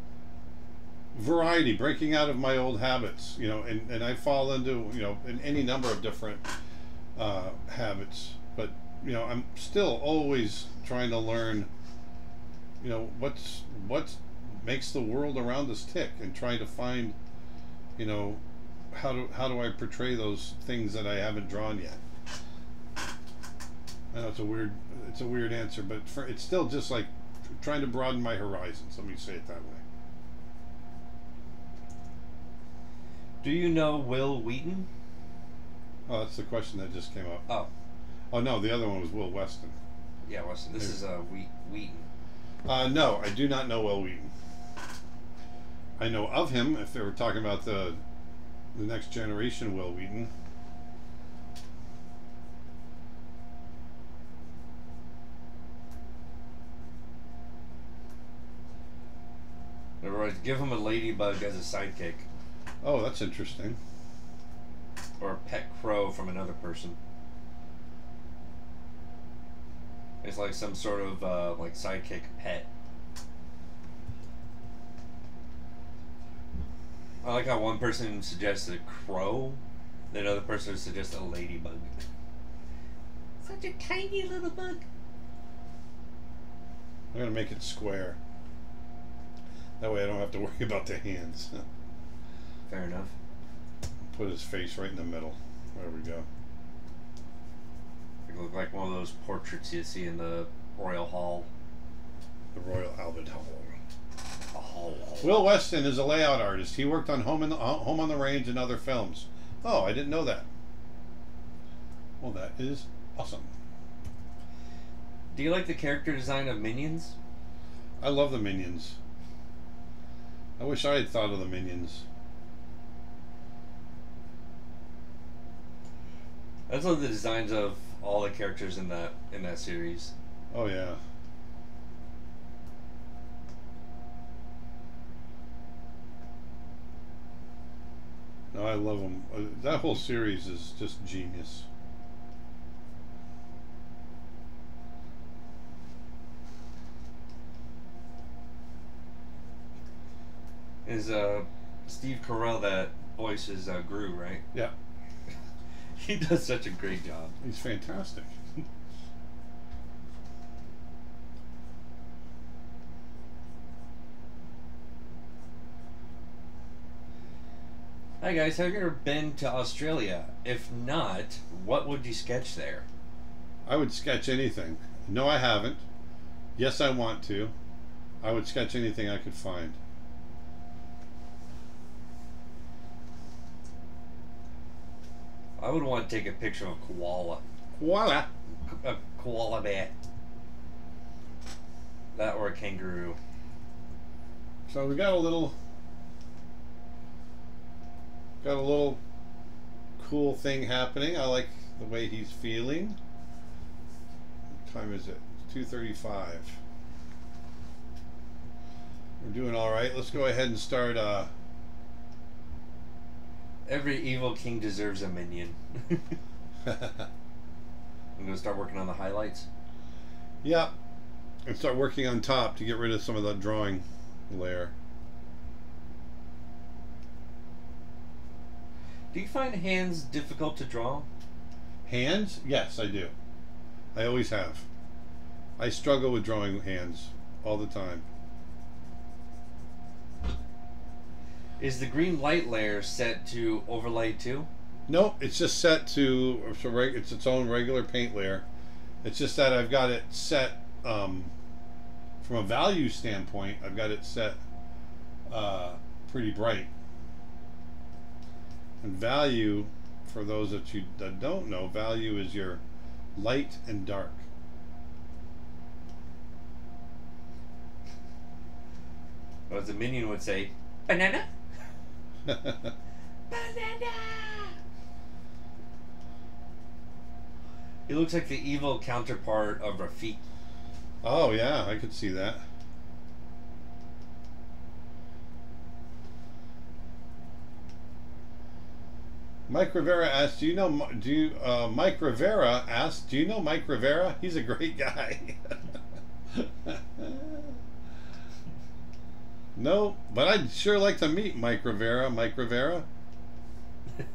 S1: variety, breaking out of my old habits, you know, and, and I fall into, you know, in any number of different uh, habits. But, you know, I'm still always trying to learn, you know, what's, what makes the world around us tick and trying to find, you know, how do, how do I portray those things that I haven't drawn yet? I know it's a weird, it's a weird answer, but for, it's still just like trying to broaden my horizons. Let me say it that way.
S2: Do you know Wil Wheaton?
S1: Oh, that's the question that just came up.
S2: Oh,
S1: Oh no, the other one was Will Weston.
S2: yeah, Weston. This
S1: Yeah.
S2: is uh, Wheat, Wheaton.
S1: Uh, no, I do not know Wil Wheaton. I know of him if they were talking about the the next generation Wil Wheaton.
S2: In other words, give him a ladybug as a sidekick,
S1: Oh, that's interesting.
S2: or a pet crow from another person. It's like some sort of uh, like sidekick pet. I like how one person suggests a crow, then another person suggests a ladybug. Such a tiny little bug.
S1: I'm gonna make it square. That way I don't have to worry about the hands.
S2: Fair enough.
S1: Put his face right in the middle. There we go.
S2: It look like one of those portraits you see in the Royal Hall.
S1: The Royal Albert Hall.
S2: Oh.
S1: Will Weston is a layout artist. He worked on Home, in the, uh, Home on the Range and other films. Oh, I didn't know that. Well, that is awesome.
S2: Do you like the character design of Minions?
S1: I love the Minions. I wish I had thought of the Minions.
S2: That's one of the designs of all the characters in that in that series.
S1: Oh yeah. No, I love them. Uh, that whole series is just genius.
S2: Is uh Steve Carell that voices uh, Gru, right?
S1: Yeah,
S2: He does such a great job.
S1: he's fantastic.
S2: Hi guys, have you ever been to Australia? If not, what would you sketch there?
S1: I would sketch anything. No, I haven't. Yes, I want to. I would sketch anything I could find.
S2: I would want to take a picture of a koala.
S1: Voila!
S2: A koala bear. That or a kangaroo.
S1: So we got a little got a little cool thing happening. I like the way he's feeling. What time is it? Two thirty-five. We're doing all right. Let's go ahead and start. Uh,
S2: Every evil king deserves a minion. I'm gonna start working on the highlights.
S1: yeah, and start working on top to get rid of some of the drawing layer.
S2: Do you find hands difficult to draw?
S1: Hands? Yes, I do. I always have. I struggle with drawing hands all the time.
S2: Is the green light layer set to overlay too?
S1: No, it's just set to it's, reg, it's its own regular paint layer. It's just that I've got it set um, from a value standpoint. I've got it set uh, pretty bright. And value, for those that you that don't know, value is your light and dark.
S2: Or as a minion would say, banana? Banana! He looks like the evil counterpart of Rafiki.
S1: oh yeah, I could see that. Mike Rivera asked, "Do you know? Do you?" Uh, Mike Rivera asked, "Do you know Mike Rivera? He's a great guy." no, but I'd sure like to meet Mike Rivera. Mike Rivera.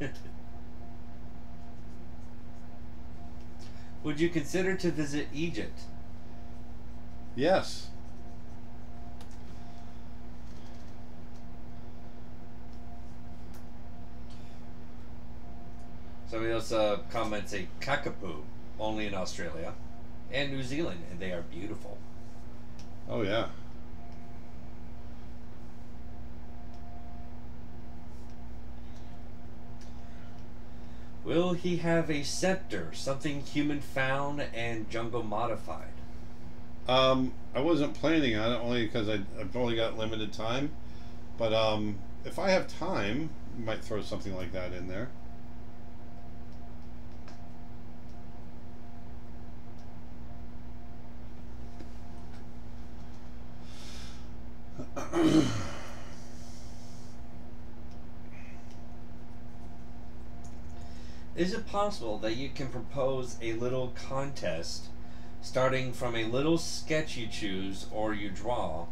S2: Would you consider to visit Egypt?
S1: Yes.
S2: Somebody else uh, comments a cockapoo, only in Australia and New Zealand, and they are beautiful.
S1: Oh yeah.
S2: Will he have a scepter, something human found and jungle modified?
S1: Um, I wasn't planning on it only because I've only got limited time. But um, if I have time, might throw something like that in there.
S2: Is it possible that you can propose a little contest starting from a little sketch you choose or you draw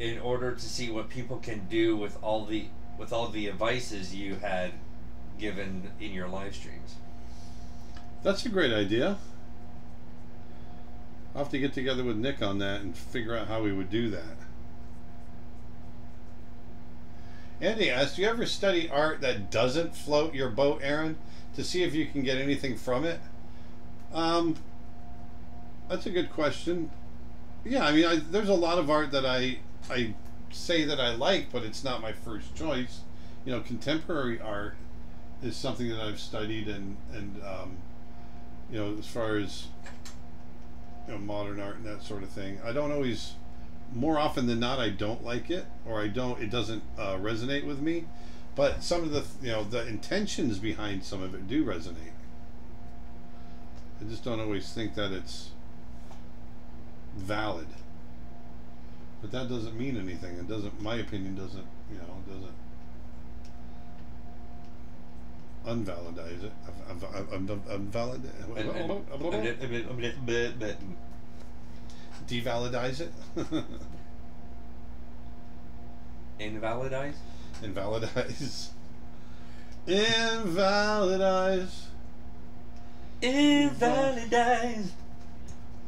S2: in order to see what people can do with all the with all the advices you had given in your live streams?
S1: That's a great idea. I'll have to get together with Nick on that and figure out how we would do that. Andy asks, do you ever study art that doesn't float your boat, Aaron, to see if you can get anything from it? Um, that's a good question. Yeah, I mean, I, there's a lot of art that I I say that I like, but it's not my first choice. You know, contemporary art is something that I've studied, and and um, you know, as far as you know, modern art and that sort of thing, I don't always. More often than not, I don't like it, or I don't. It doesn't uh, resonate with me. But some of the you know the intentions behind some of it do resonate. I just don't always think that it's valid. But that doesn't mean anything. It doesn't. My opinion doesn't. You know, doesn't unvalidate it. Unvalidate. Devalidate it.
S2: Invalidize?
S1: Invalidize. Invalidize.
S2: Invalidize.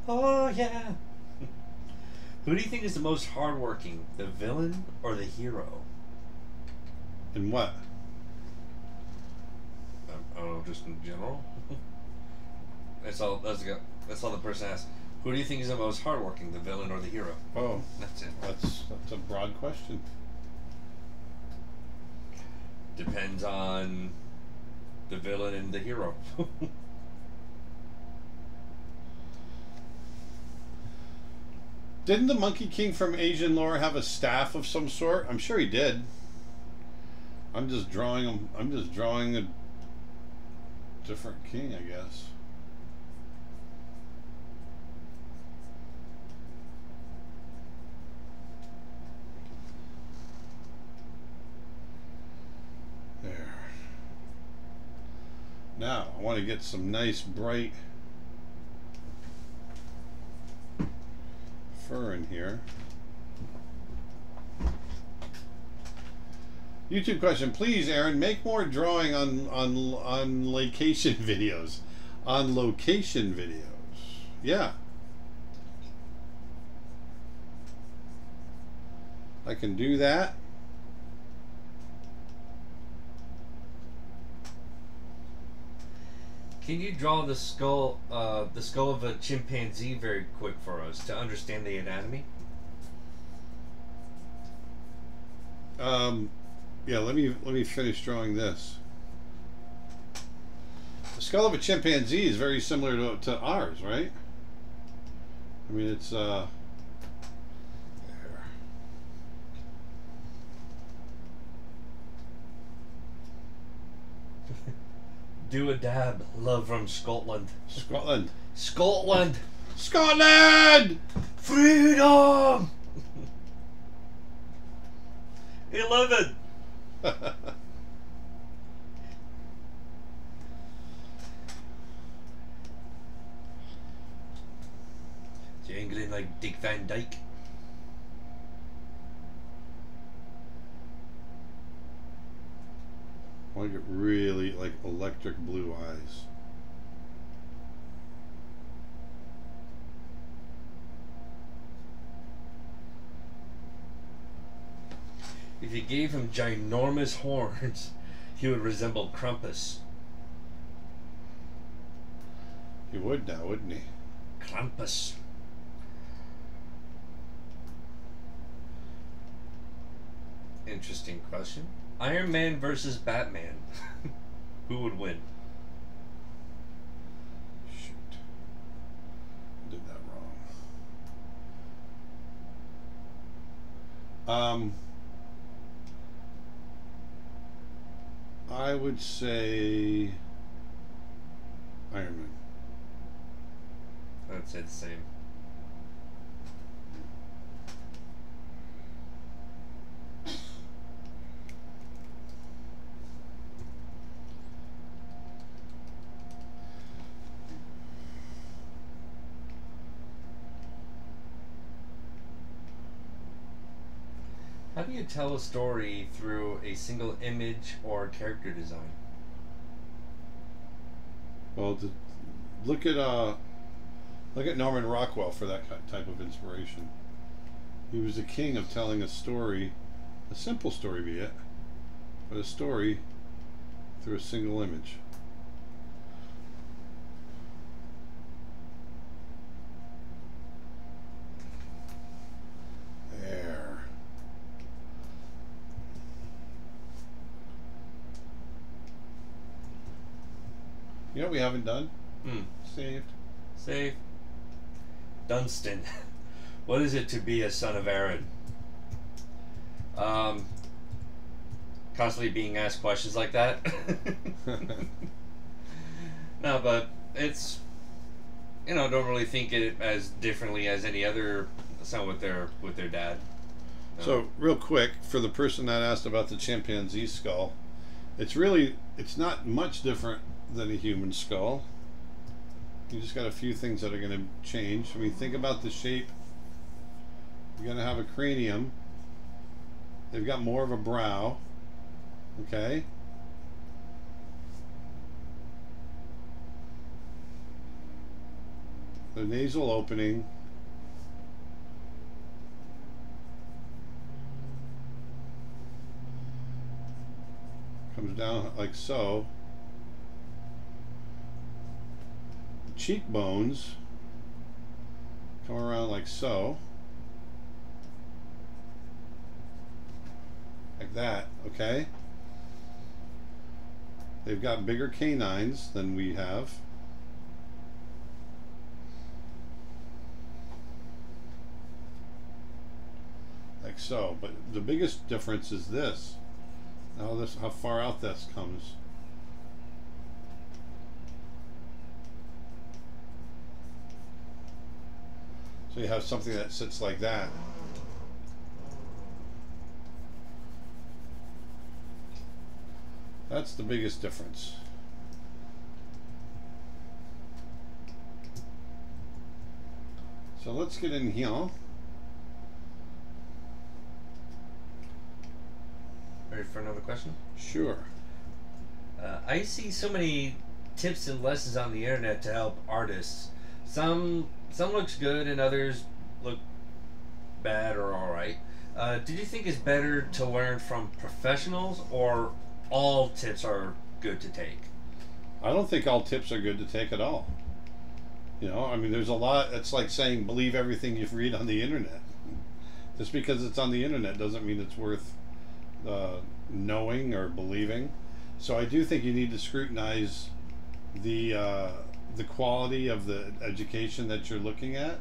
S2: Oh yeah. Who do you think is the most hardworking, the villain or the hero?
S1: In what?
S2: I don't know, just in general. that's all. That's the, that's all the person asks. Who do you think is the most hardworking, the villain or the hero?
S1: Oh,
S2: That's it.
S1: that's that's a broad question.
S2: Depends on the villain and the hero.
S1: Didn't the Monkey King from Asian lore have a staff of some sort? I'm sure he did. I'm just drawing. I'm just drawing a different king, I guess. Now, I want to get some nice bright fur in here. YouTube question, please, Aaron, make more drawing on on on location videos, on location videos. Yeah, I can do that.
S2: Can you draw the skull, uh, the skull of a chimpanzee, very quick for us to understand the anatomy?
S1: Um, yeah, let me let me finish drawing this. The skull of a chimpanzee is very similar to, to ours, right? I mean, it's uh.
S2: Do a dab, love from Scotland.
S1: Scotland.
S2: Scotland,
S1: Scotland!
S2: freedom. Eleven. Jangling like Dick Van Dyke.
S1: I want to get really like electric blue eyes.
S2: If you gave him ginormous horns, he would resemble Krampus.
S1: He would now, wouldn't he?
S2: Krampus. Interesting question. Iron Man versus Batman. Who would win?
S1: Shoot. Did that wrong. Um, I would say Iron Man.
S2: I'd say the same. You tell a story through a single image or character design?
S1: Well, look at uh, look at Norman Rockwell for that type of inspiration. He was the king of telling a story, a simple story be it, but a story through a single image. There. You know we haven't done?
S2: Hmm.
S1: Saved.
S2: Save. Dunstan. what is it to be a son of Aaron? Um, constantly being asked questions like that. no, but it's you know don't really think it as differently as any other son with their with their dad. No.
S1: So, real quick, for the person that asked about the chimpanzee skull, it's really it's not much different than a human skull. You just got a few things that are going to change. I mean, think about the shape. You're going to have a cranium. They've got more of a brow. Okay. The nasal opening. comes down like so. Cheekbones come around like so. Like that, okay? They've got bigger canines than we have. Like so, but the biggest difference is this. How this how far out this comes. So you have something that sits like that. That's the biggest difference. So let's get in here.
S2: Ready for another question?
S1: Sure.
S2: Uh, I see so many tips and lessons on the internet to help artists. Some some looks good and others look bad or all right. Uh, did you think it's better to learn from professionals or all tips are good to take?
S1: I don't think all tips are good to take at all. You know, I mean, there's a lot. It's like saying believe everything you read on the internet. Just because it's on the internet doesn't mean it's worth uh, knowing or believing. So I do think you need to scrutinize the uh, the quality of the education that you're looking at.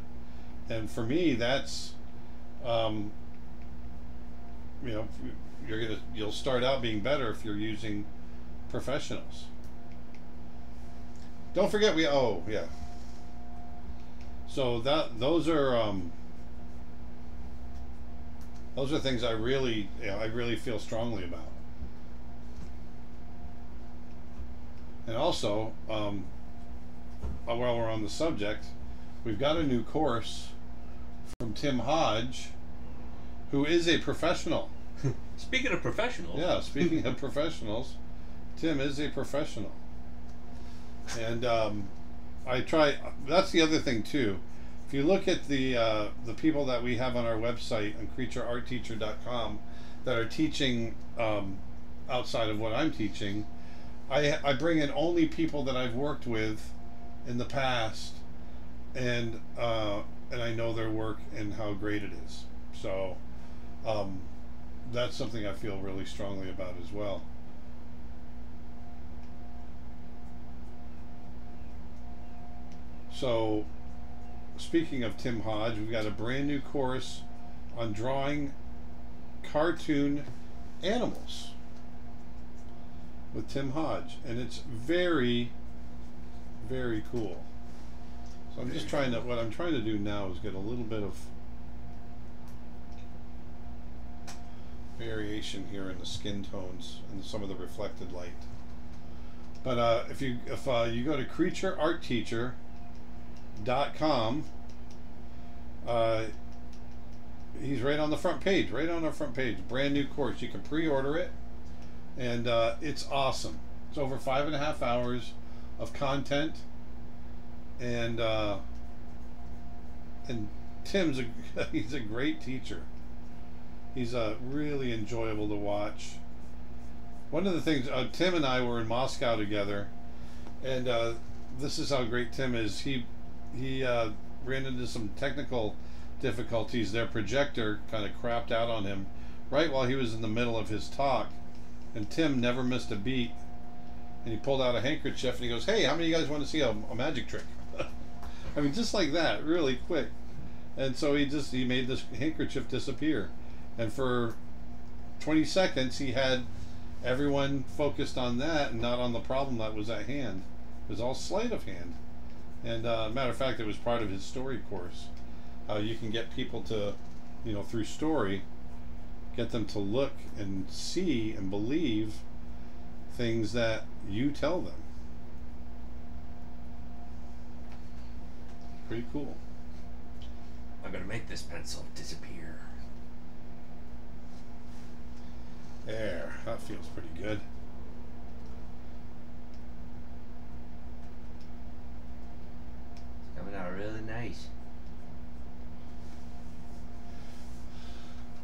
S1: And for me, that's um, you know you're gonna you'll start out being better if you're using professionals. Don't forget we oh yeah. So that those are um, those are things I really you know, I really feel strongly about. And also, um, while we're on the subject, we've got a new course from Tim Hodge, who is a professional.
S2: Speaking of professionals,
S1: Yeah, speaking of professionals, Tim is a professional. And um, I try. That's the other thing too. If you look at the uh, the people that we have on our website on creatureartteacher.com that are teaching um, outside of what I'm teaching, I I bring in only people that I've worked with in the past, and uh, and I know their work and how great it is. So. Um, that's something I feel really strongly about as well. So, speaking of Tim Hodge, we've got a brand new course on drawing cartoon animals with Tim Hodge, and it's very, very cool. So I'm just trying to. What I'm trying to do now is get a little bit of variation here in the skin tones and some of the reflected light. But uh, if you if uh, you go to creatureartteacher.com, uh, he's right on the front page, right on our front page. Brand new course. You can pre-order it, and uh, it's awesome. It's over five and a half hours of content, and uh, and Tim's a he's a great teacher. He's uh, really enjoyable to watch. One of the things, uh, Tim and I were in Moscow together, and uh, this is how great Tim is. He he uh, ran into some technical difficulties. Their projector kind of crapped out on him right while he was in the middle of his talk, and Tim never missed a beat. And he pulled out a handkerchief and he goes, "Hey, how many of you guys want to see a, a magic trick?" I mean, just like that, really quick. And so he just he made this handkerchief disappear and for 20 seconds he had everyone focused on that and not on the problem that was at hand it was all sleight of hand and uh, matter of fact it was part of his story course how you can get people to you know through story get them to look and see and believe things that you tell them pretty cool
S2: I'm gonna make this pencil disappear.
S1: There, that feels pretty good.
S2: It's coming out really nice.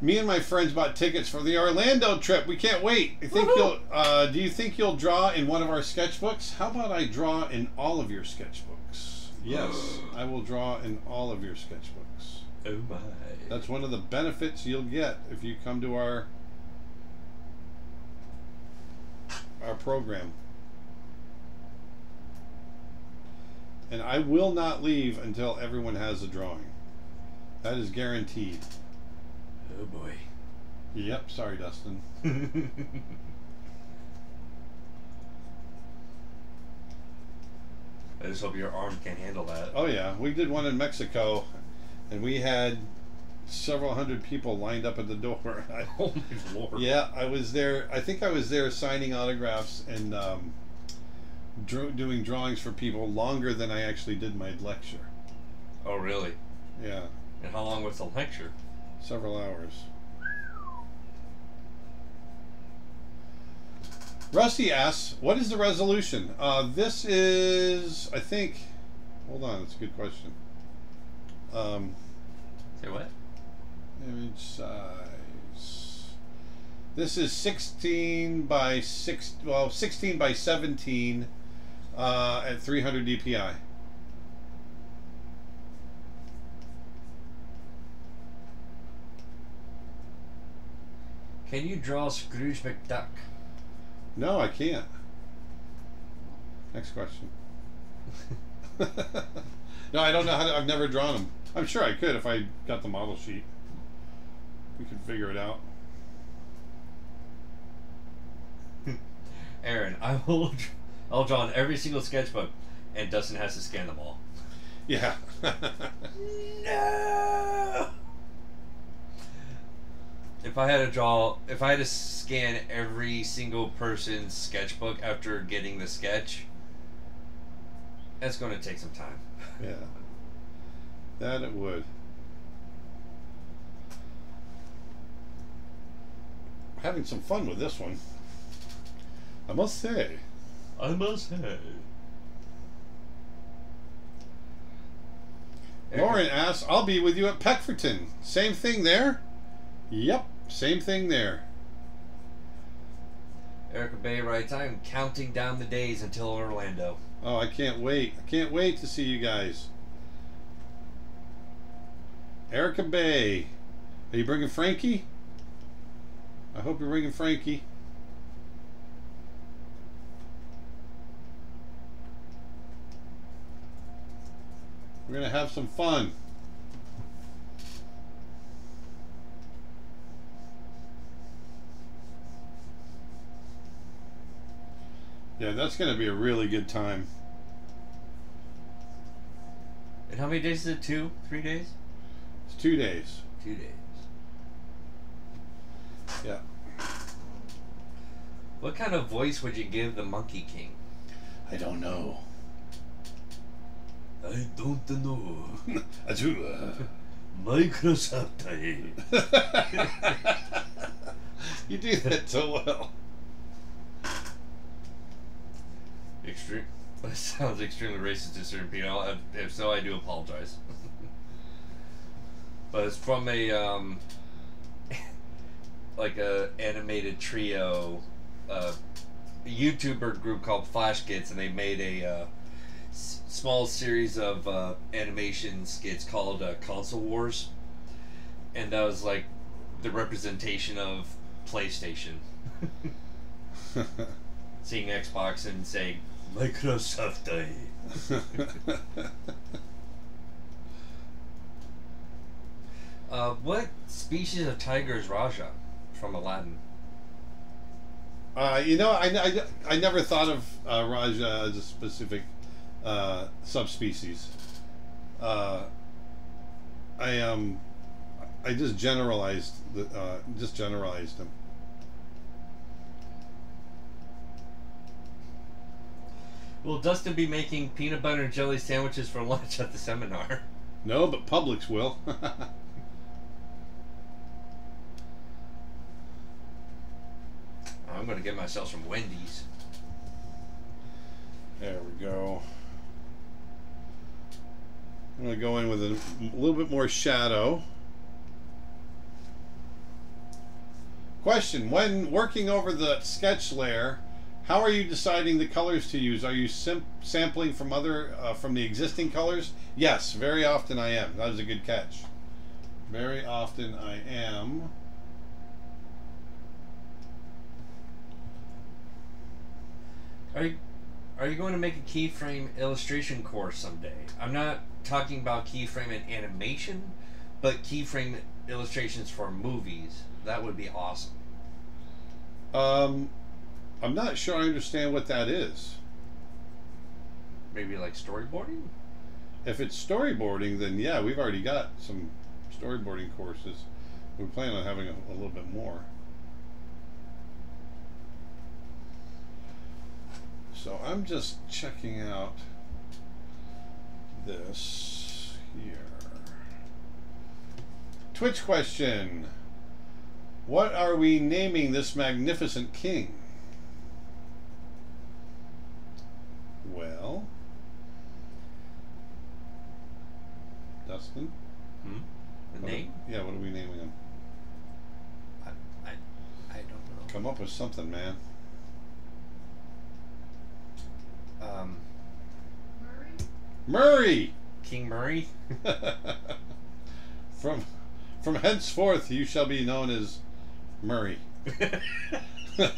S1: Me and my friends bought tickets for the Orlando trip. We can't wait. I think
S2: Woohoo!
S1: you'll. Uh, do you think you'll draw in one of our sketchbooks? How about I draw in all of your sketchbooks? Yes, I will draw in all of your sketchbooks.
S2: Oh my.
S1: That's one of the benefits you'll get if you come to our our program. And I will not leave until everyone has a drawing. That is guaranteed.
S2: Oh boy.
S1: Yep, sorry Dustin.
S2: I just hope your arm can't handle that.
S1: Oh yeah, we did one in Mexico, and we had several hundred people lined up at the door. I-
S2: Oh my lord.
S1: yeah, I was there. I think I was there signing autographs and um, dr- doing drawings for people longer than I actually did my lecture.
S2: Oh really?
S1: Yeah,
S2: And how long was the lecture?
S1: Several hours. Rusty asks, "What is the resolution?" Uh, this is, I think. Hold on, that's a good question. Um,
S2: Say what?
S1: Image size. This is 16 by 6, well, 16 by 17 uh, at 300 DPI.
S2: Can you draw Scrooge McDuck?
S1: No, I can't. Next question. no, I don't know how to, I've never drawn them. I'm sure I could if I got the model sheet. We could figure it out.
S2: Aaron, I will. I'll draw in every single sketchbook, and Dustin has to scan them all.
S1: Yeah.
S2: No. If I had to draw, if I had to scan every single person's sketchbook after getting the sketch, that's going to take some time.
S1: yeah. That it would. Having some fun with this one. I must say.
S2: I must say.
S1: Lauren asks, I'll be with you at Peckforton. Same thing there? Yep, same thing there.
S2: Erica Bay writes, I am counting down the days until Orlando.
S1: Oh, I can't wait. I can't wait to see you guys. Erica Bay. Are you bringing Frankie? I hope you're bringing Frankie. We're gonna have some fun. Yeah, that's gonna be a really good time.
S2: And how many days is it? Two, three days?
S1: It's two days.
S2: Two days.
S1: Yeah.
S2: What kind of voice would you give the Monkey King?
S1: I don't know.
S2: I don't know.
S1: Azula.
S2: Microsoft.
S1: you do that so well.
S2: Extreme. That sounds extremely racist to certain people. If, if so, I do apologize. but it's from a um, like a animated trio, uh, YouTuber group called Flashgitz, and they made a uh, s- small series of uh, animation skits called uh, Console Wars, and that was like the representation of PlayStation. Seeing Xbox and saying Microsoft. Uh, what species of tiger is Rajah from Aladdin?
S1: uh, you know, I, I, I never thought of uh, Rajah as a specific uh, subspecies. Uh, I um, I just generalized the uh, just generalized them.
S2: Will Dustin be making peanut butter and jelly sandwiches for lunch at the seminar?
S1: No, but Publix will.
S2: I'm gonna get myself some Wendy's.
S1: There we go. I'm going to go in with a little bit more shadow. Question When working over the sketch layer, how are you deciding the colors to use? Are you sampling from other uh, from the existing colors? Yes, very often I am. That was a good catch. Very often I am.
S2: Are you are you going to make a keyframe illustration course someday? I'm not talking about keyframe and animation, but keyframe illustrations for movies. That would be awesome.
S1: Um, I'm not sure I understand what that is.
S2: Maybe like storyboarding?
S1: If it's storyboarding, then yeah, we've already got some storyboarding courses. We plan on having a, a little bit more. So I'm just checking out this here. Twitch question. What are we naming this magnificent king? Well, Dustin?
S2: Hmm? The
S1: What are-
S2: name?
S1: yeah, what are we naming him?
S2: I, I, I don't know.
S1: Come up with something, man.
S2: Um,
S1: Murray!
S2: King Murray?
S1: from from henceforth you shall be known as Murray.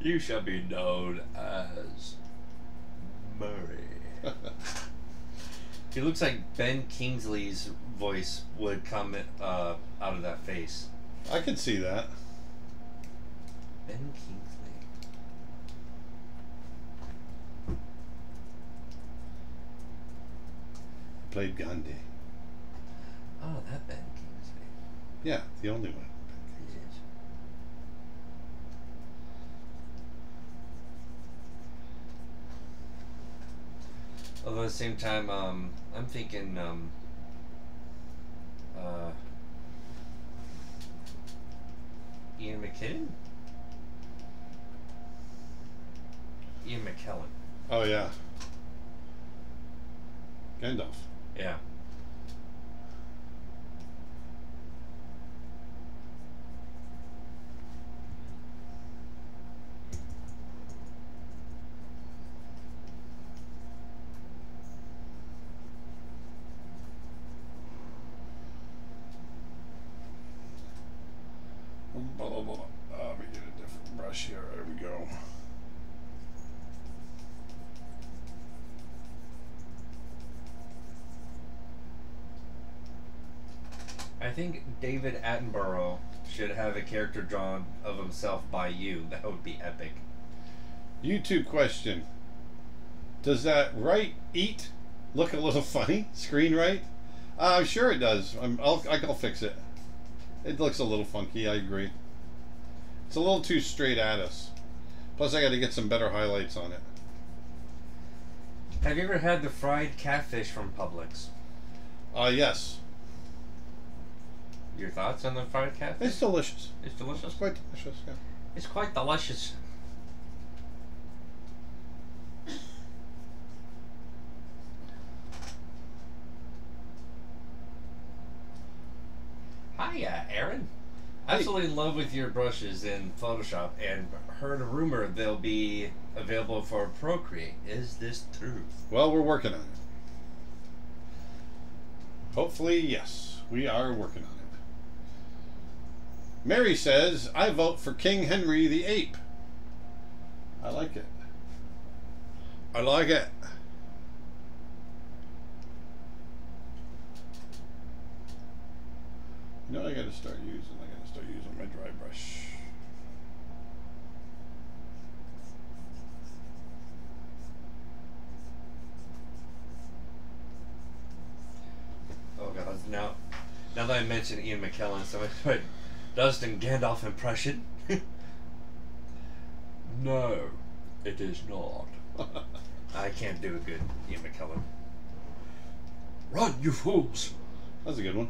S2: you shall be known as Murray. He looks like Ben Kingsley's voice would come uh, out of that face.
S1: I can see that.
S2: Ben Kingsley.
S1: Played Gandhi.
S2: Oh, that Ben Kingsley.
S1: Yeah, the only one.
S2: Yes. Although at the same time, um, I'm thinking, um, uh, Ian McKinnon? Ian McKellen.
S1: Oh yeah. Gandalf.
S2: Yeah. I think David Attenborough should have a character drawn of himself by you. That would be epic.
S1: YouTube question. Does that right eat look a little funny? Screen right? Uh, I'm sure it does. I'm, I'll, I'll fix it. It looks a little funky, I agree. It's a little too straight at us. Plus, I got to get some better highlights on it.
S2: Have you ever had the fried catfish from Publix?
S1: Uh, yes.
S2: Your thoughts on the fried catfish?
S1: It's delicious.
S2: It's delicious.
S1: It's quite delicious, yeah.
S2: It's quite delicious. Hiya, uh, Aaron.
S1: Hey.
S2: Absolutely in love with your brushes in Photoshop and heard a rumor they'll be available for Procreate. Is this true?
S1: Well, we're working on it. Hopefully, yes. We are working on it. Mary says, I vote for King Henry the Ape. I like it. I like it. You know I gotta start using? I gotta start using my dry brush.
S2: Oh god, now now that I mentioned Ian McKellen, so my Dustin Gandalf impression. no, it is not. I can't do a good Ian McKellen. Run, you fools!
S1: That's a good one.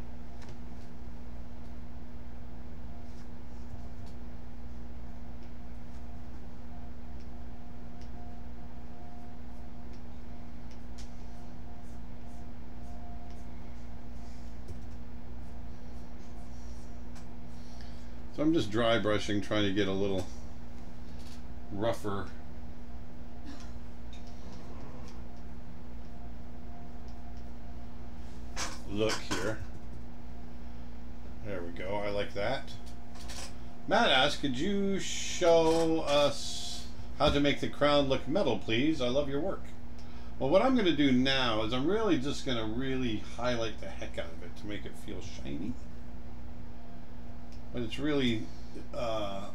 S1: I'm just dry brushing, trying to get a little rougher. Look here. There we go. I like that. Matt asked, could you show us how to make the crown look metal, please? I love your work. Well, what I'm going to do now is I'm really just going to really highlight the heck out of it to make it feel shiny but it's really uh,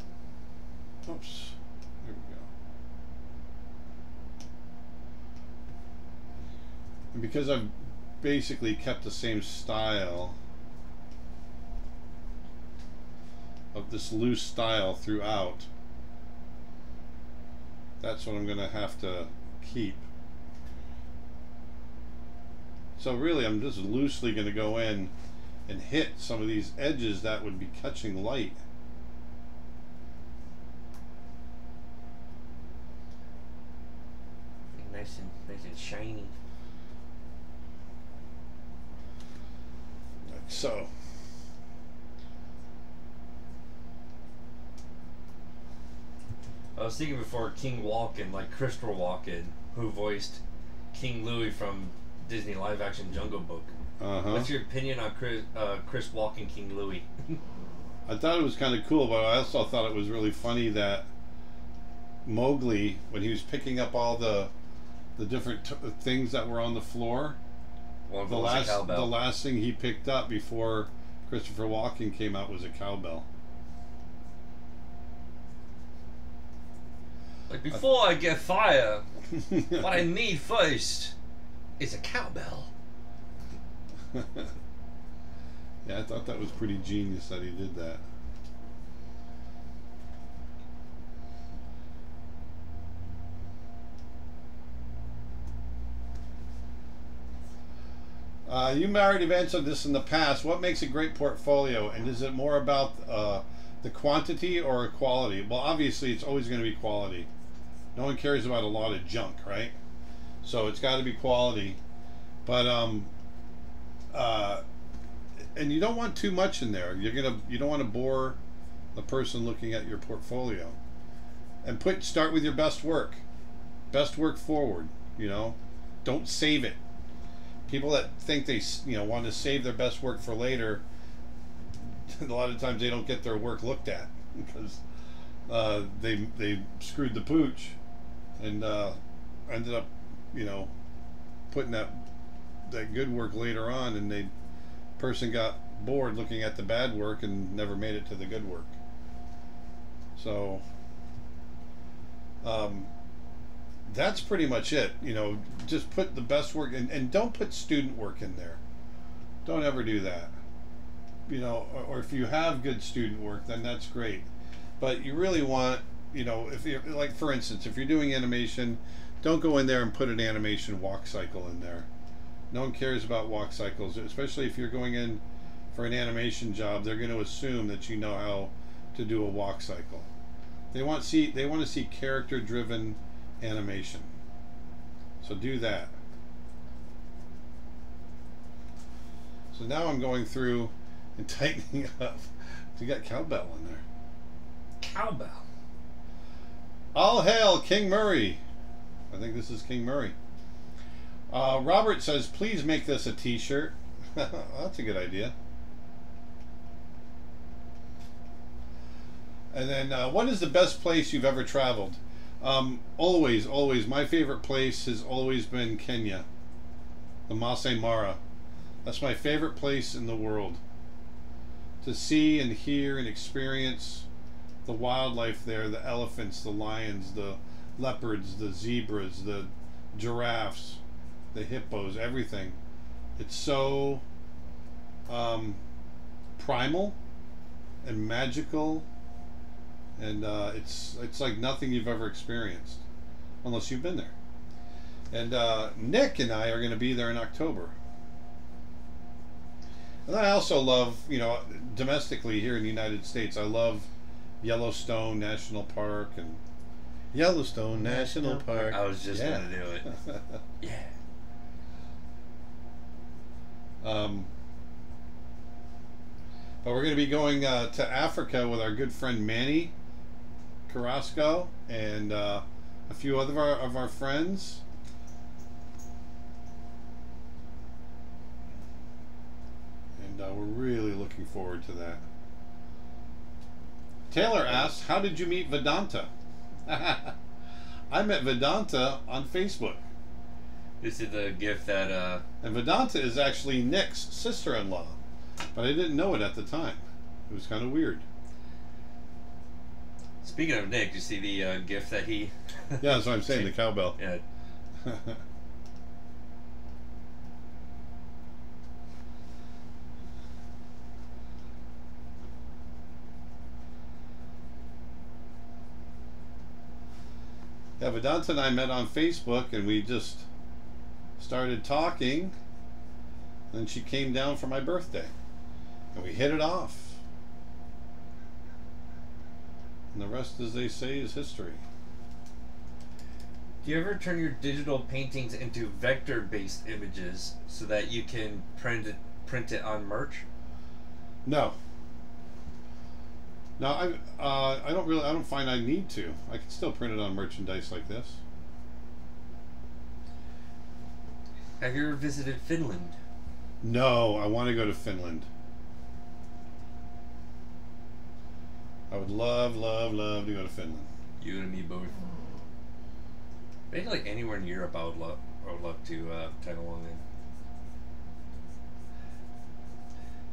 S1: oops here we go. And because I've basically kept the same style of this loose style throughout that's what I'm gonna have to keep. So really I'm just loosely gonna go in and hit some of these edges that would be catching light.
S2: Nice and nice and shiny.
S1: Like so.
S2: I was thinking before King Walken, like Christopher Walken, who voiced King Louis from Disney live action Jungle Book.
S1: Uh-huh.
S2: What's your opinion on Chris, uh, Chris Walken King Louis?
S1: I thought it was kind of cool, but I also thought it was really funny that Mowgli, when he was picking up all the the different t- things that were on the floor,
S2: One of
S1: the
S2: them was a
S1: last the last thing he picked up before Christopher Walken came out was a cowbell.
S2: Like before I get fire, what I need first is a cowbell.
S1: yeah, I thought that was pretty genius that he did that. Uh, you married have answered this in the past. What makes a great portfolio, and is it more about uh, the quantity or quality? Well, obviously, it's always going to be quality. No one cares about a lot of junk, right? So it's got to be quality. But um, uh, and you don't want too much in there. You're gonna you don't want to bore the person looking at your portfolio. And put start with your best work, best work forward. You know, don't save it. People that think they you know want to save their best work for later. A lot of times they don't get their work looked at because uh, they they screwed the pooch, and uh, ended up you know putting that that good work later on, and the person got bored looking at the bad work and never made it to the good work. So um, that's pretty much it. You know, just put the best work and, and don't put student work in there. Don't ever do that. You know, or, or if you have good student work, then that's great. But you really want, you know, if you're like, for instance, if you're doing animation, don't go in there and put an animation walk cycle in there. No one cares about walk cycles, especially if you're going in for an animation job. They're going to assume that you know how to do a walk cycle. They want see they want to see character driven animation. So do that. So now I'm going through and tightening up. You got cowbell in there.
S2: Cowbell.
S1: All hail King Murray. I think this is King Murray. Uh, Robert says, please make this a t-shirt. That's a good idea. And then, uh, what is the best place you've ever traveled? Um, always, always. My favorite place has always been Kenya, the Masai Mara. That's my favorite place in the world. To see and hear and experience the wildlife there the elephants, the lions, the leopards, the zebras, the giraffes, the hippos, everything. It's so um, primal and magical and uh, it's it's like nothing you've ever experienced, unless you've been there. And uh, Nick and I are going to be there in October. And I also love, you know, domestically here in the United States, I love Yellowstone National Park and Yellowstone National Park.
S2: I was just
S1: Yeah.
S2: gonna do it. Yeah.
S1: Um, but we're going to be going uh, to Africa with our good friend Manny Carrasco and uh, a few other of our, of our friends. And uh, we're really looking forward to that. Taylor asks, How did you meet Vedanta? I met Vedanta on Facebook.
S2: This is the gift that uh
S1: And Vedanta is actually Nick's sister in law. But I didn't know it at the time. It was kind of weird.
S2: speaking of Nick, you see the uh, gift that he
S1: Yeah, that's what I'm saying, the cowbell.
S2: Yeah.
S1: yeah, Vedanta and I met on Facebook and we just started talking. Then she came down for my birthday. And we hit it off. And the rest, as they say, is history.
S2: Do you ever turn your digital paintings into vector-based images so that you can print it print it on merch?
S1: No. No, I uh, I don't really I don't find I need to. I can still print it on merchandise like this.
S2: Have you ever visited Finland?
S1: No, I want to go to Finland. I would love, love, love to go to Finland.
S2: You and me both. Maybe like anywhere in Europe, I would love. I would love to uh, tag along in.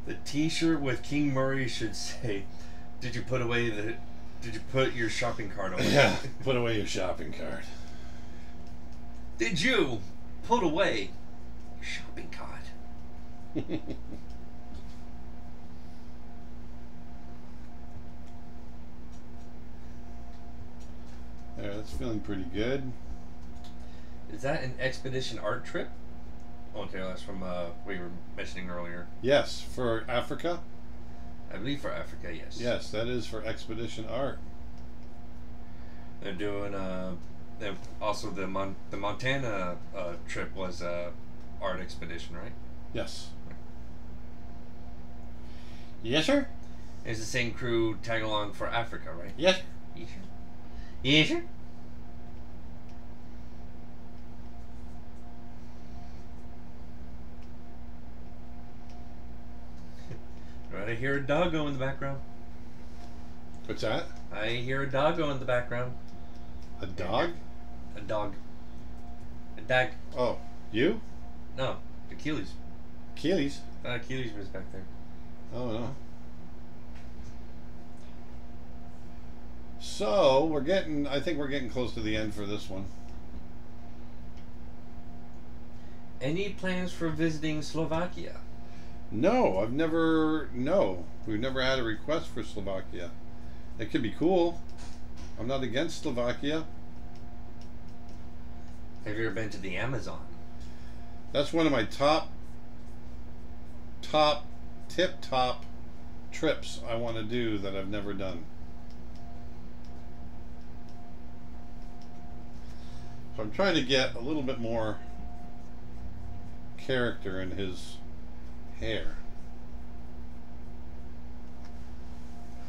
S2: The T-shirt with King Murray should say, "Did you put away the? Did you put your shopping cart away?
S1: Yeah, put away your shopping cart.
S2: Did you put away your shopping cart?"
S1: There, that's feeling pretty good.
S2: Is that an expedition art trip? Oh, okay, that's from uh, what you were mentioning earlier.
S1: Yes, for Africa.
S2: I believe for Africa, yes.
S1: Yes, that is for Expedition Art.
S2: They're doing uh, they're also the Mon- the Montana uh, trip was uh, art expedition, right?
S1: Yes. Yes, sir.
S2: It's the same crew tag along for Africa, right?
S1: Yes.
S2: Yes, sir. Yes, sir. Hear a doggo in the background.
S1: What's that?
S2: I hear a doggo in the background.
S1: A dog?
S2: A dog. A dag.
S1: Oh, you?
S2: No, Achilles.
S1: Achilles.
S2: Uh, Achilles was back there.
S1: Oh, don't. So we're getting. I think we're getting close to the end for this one.
S2: Any plans for visiting Slovakia?
S1: No, I've never. No, we've never had a request for Slovakia. It could be cool. I'm not against Slovakia.
S2: Have you ever been to the Amazon?
S1: That's one of my top, top, tip top trips I want to do that I've never done. So I'm trying to get a little bit more character in his hair.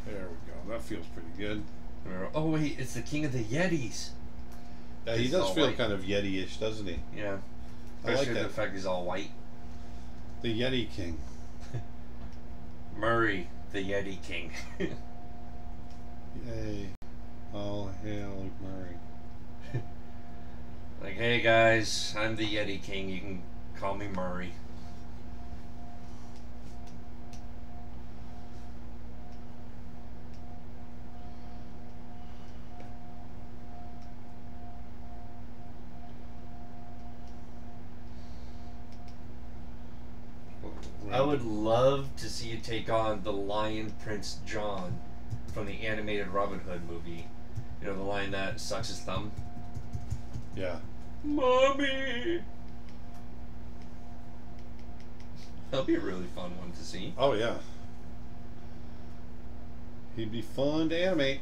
S1: There we go. That feels pretty good.
S2: Oh wait, it's the King of the Yetis.
S1: Yeah, he does feel
S2: white.
S1: kind of Yeti-ish, doesn't he?
S2: Yeah.
S1: I like that.
S2: the fact he's all white.
S1: The Yeti King.
S2: Murray, the Yeti King.
S1: Yay. All hail Murray.
S2: like, hey guys, I'm the Yeti King. You can call me Murray. Would love to see you take on the Lion Prince John from the animated Robin Hood movie. You know, the lion that sucks his thumb.
S1: Yeah.
S2: Mommy! That'll be a really fun one to see.
S1: Oh yeah. He'd be fun to animate.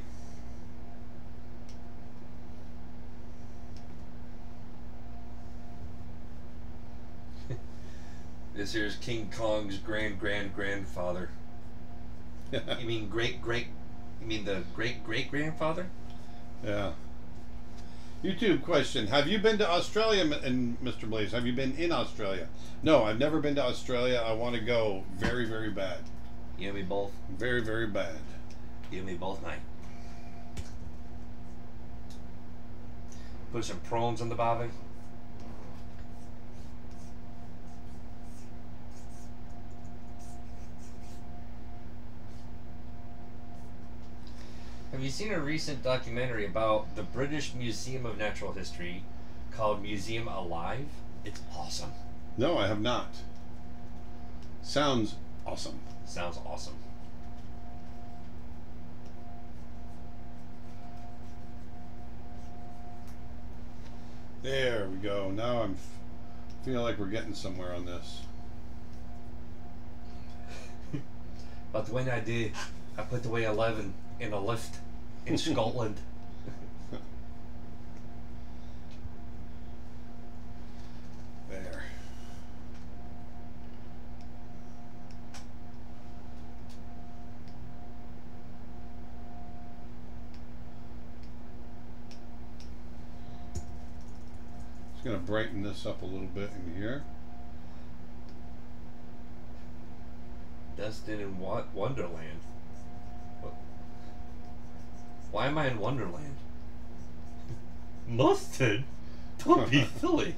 S2: This here's King Kong's grand grand grandfather. You mean great great? You mean the great great grandfather?
S1: yeah. YouTube question: Have you been to Australia, and Mr. Blaise? Have you been in Australia? No, I've never been to Australia. I want to go very, very bad.
S2: You and me both.
S1: Very, very bad.
S2: You and me both, mate. Put some prawns on the barbie. Have you seen a recent documentary about the British Museum of Natural History called Museum Alive? It's awesome.
S1: No, I have not. Sounds awesome.
S2: Sounds awesome.
S1: There we go. Now I'm f- feel like we're getting somewhere on this.
S2: But when I did, I put away 11 in a lift in Scotland.
S1: There. Just gonna brighten this up a little bit in here.
S2: Dustin in what Wonderland? Why am I in Wonderland? Mustard? Don't be silly.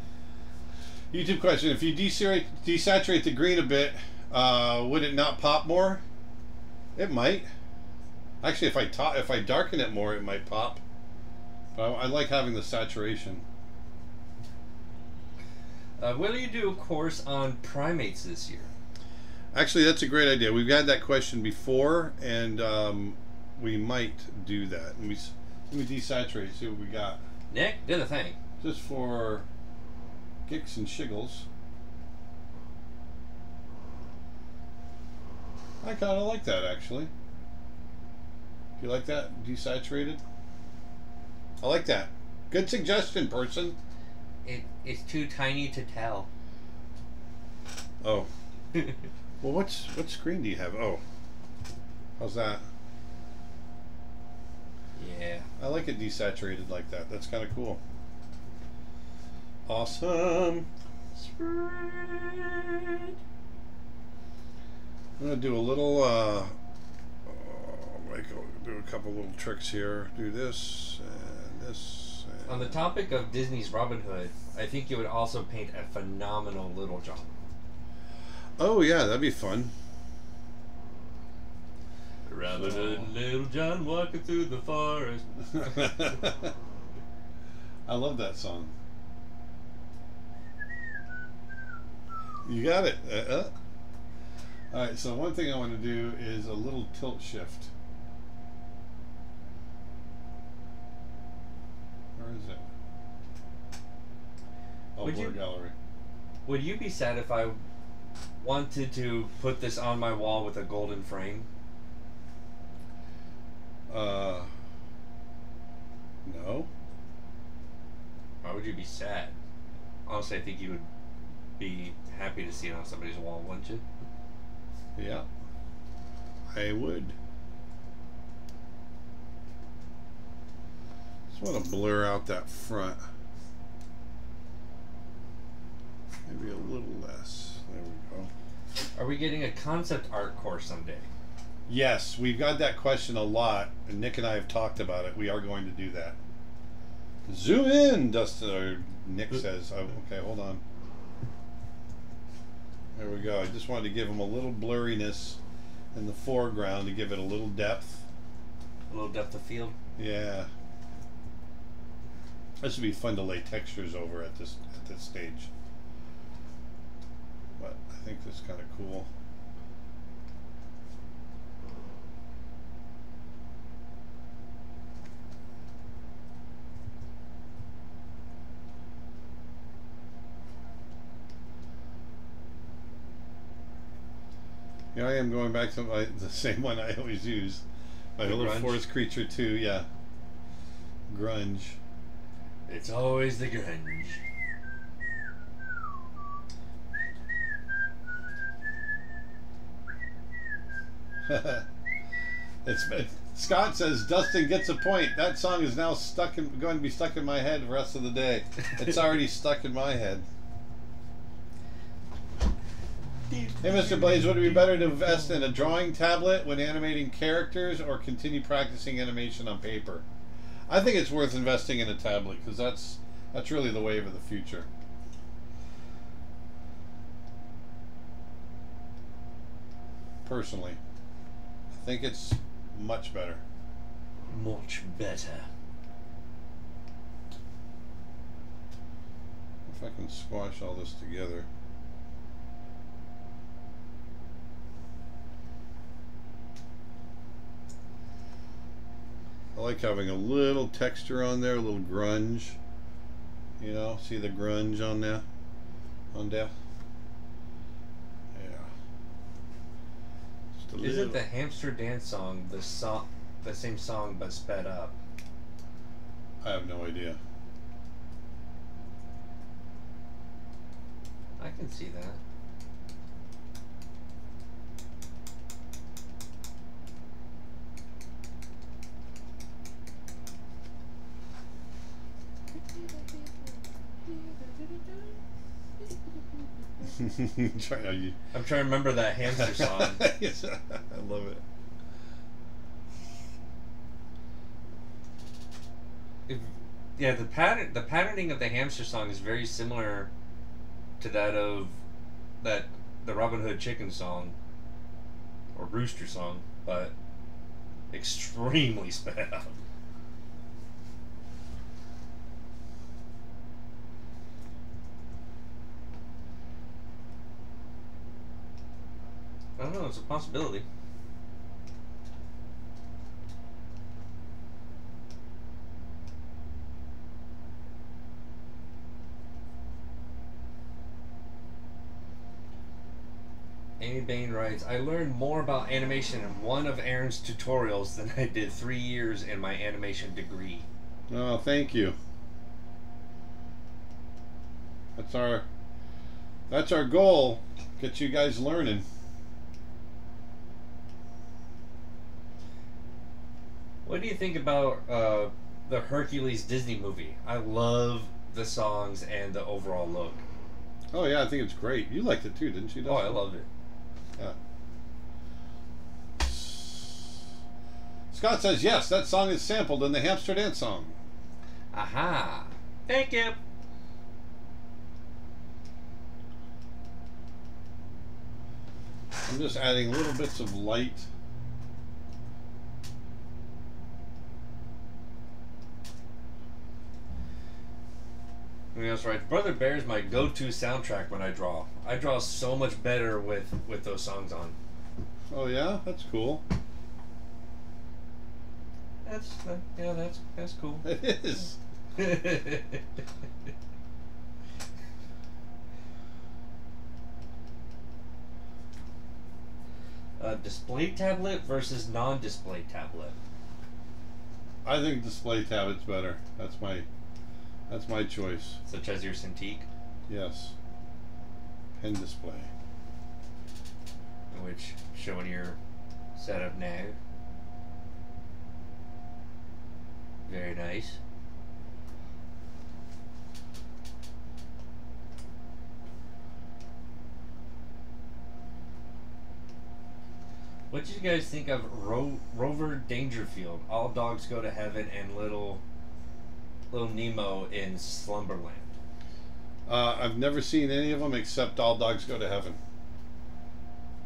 S1: YouTube question: If you desaturate, desaturate the green a bit, uh, would it not pop more? It might. Actually, if I ta- if I darken it more, it might pop. But I, I like having the saturation.
S2: Uh, will you do a course on primates this year?
S1: Actually, that's a great idea. We've had that question before, and um, we might do that. Let me let me desaturate. See what we got.
S2: Nick, do the thing.
S1: Just for kicks and shiggles. I kind of like that actually. Do you like that desaturated? I like that. Good suggestion, person.
S2: It, it's too tiny to tell.
S1: Oh, well, what's what screen do you have? Oh, how's that?
S2: Yeah.
S1: I like it desaturated like that. That's kind of cool. Awesome. Spread. I'm gonna do a little. Uh, uh, make a, do a couple little tricks here. Do this and this. And
S2: On the topic of Disney's Robin Hood, I think you would also paint a phenomenal Little John.
S1: oh yeah, that'd be fun.
S2: Robin
S1: So-
S2: Hood and Little John walking through the forest.
S1: I love that song. You got it. Uh, uh. All right. So one thing I want to do is a little tilt shift. Where is it? Oh,
S2: Would
S1: blur
S2: you-
S1: gallery.
S2: Would you be sad if I wanted to put this on my wall with a golden frame?
S1: Uh. No.
S2: Why would you be sad? Honestly, I think you would be happy to see it on somebody's wall, wouldn't you?
S1: Yeah. I would. Just want to blur out that front. Maybe a little less. There we go.
S2: Are we getting a concept art course someday?
S1: Yes, we've got that question a lot, and Nick and I have talked about it. We are going to do that. Zoom in, Dustin. Or Nick uh, says. Oh, okay, hold on. There we go. I just wanted to give him a little blurriness in the foreground to give it a little depth.
S2: A little depth of field.
S1: Yeah. This would be fun to lay textures over at this at this stage. But I think that's kind of cool. Here I am going back to my, the same one I always use. My
S2: The
S1: little
S2: grunge?
S1: forest creature too, yeah. Grunge.
S2: It's always the grunge.
S1: it's it, Scott says Dustin gets a point. That song is now stuck in going to be stuck in my head the rest of the day. It's already stuck in my head. Hey, Mr. Blaise, would it be better to invest in a drawing tablet when animating characters or continue practicing animation on paper? I think it's worth investing in a tablet because that's that's really the wave of the future. Personally, I think it's much better.
S2: Much better.
S1: If I can squash all this together. I like having a little texture on there, a little grunge. You know, see the grunge on there? On there? Yeah.
S2: Isn't the hamster dance song the song, the same song but sped up?
S1: I have no idea.
S2: I can see that.
S1: Try, are you,
S2: I'm trying to remember that hamster song.
S1: yes, I love it.
S2: If- yeah, the pattern, the patterning of the hamster song is very similar to that of that the Robin Hood chicken song or rooster song, but extremely sped up. Know. It's a possibility. Amy Bain writes, I learned more about animation in one of Aaron's tutorials than I did three years in my animation degree.
S1: Oh, thank you. That's our that's our goal. Get you guys learning.
S2: What do you think about uh, the Hercules Disney movie? I love the songs and the overall look.
S1: Oh yeah, I think it's great. You liked it too, didn't you?
S2: Oh, I
S1: Dustin?
S2: loved it. Yeah.
S1: Scott says yes. That song is sampled in the Hamster Dance song.
S2: Aha! Thank you.
S1: I'm just adding little bits of light
S2: Yeah, that's right. Brother Bear is my go-to soundtrack when I draw. I draw so much better with with those songs on.
S1: Oh yeah, that's cool.
S2: That's uh, yeah, that's that's cool.
S1: It is.
S2: uh, display tablet versus non-display tablet.
S1: I think display tablet's better. That's my that's my choice.
S2: such as your Cintiq,
S1: Yes. Pen display.
S2: which showing your setup now. Very nice. What did you guys think of Ro- Rover Dangerfield? All dogs go to heaven and little little Nemo in Slumberland.
S1: Uh, I've never seen any of them except All Dogs Go to Heaven.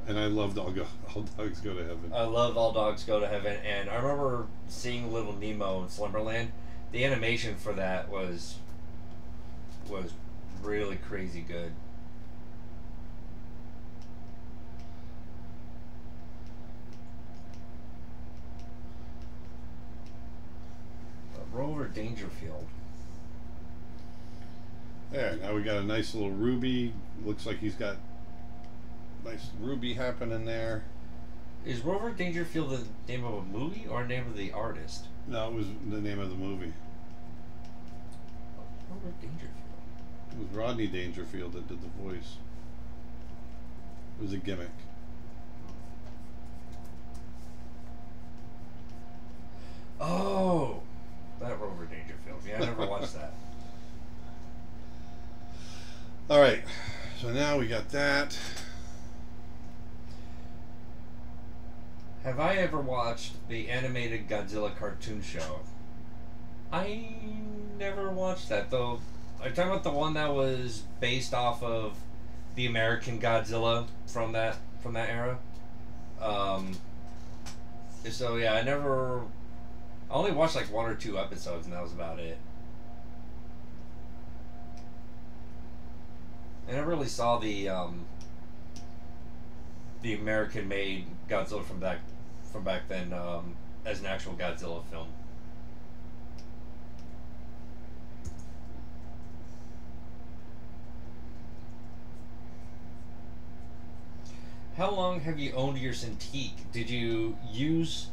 S1: And I loved All, Go- All Dogs Go to Heaven.
S2: I love All Dogs Go to Heaven, and I remember seeing Little Nemo in Slumberland. The animation for that was was really crazy good. But Rover Dangerfield.
S1: There, now we got a nice little ruby. Looks like he's got nice ruby happening there.
S2: Is Rover Dangerfield the name of a movie or name of the artist?
S1: No, it was the name of the movie.
S2: Rover Dangerfield.
S1: It was Rodney Dangerfield that did the voice. It was a gimmick.
S2: Oh, that Rover Dangerfield. Yeah, I never watched that.
S1: All right, so now we got that.
S2: Have I ever watched the animated Godzilla cartoon show? I never watched that though. Are you talking about the one that was based off of the American Godzilla from that from that era? Um, so yeah, I never. I only watched like one or two episodes, and that was about it. I never really saw the um, the American-made Godzilla from back from back then um, as an actual Godzilla film. How long have you owned your Cintiq? Did you use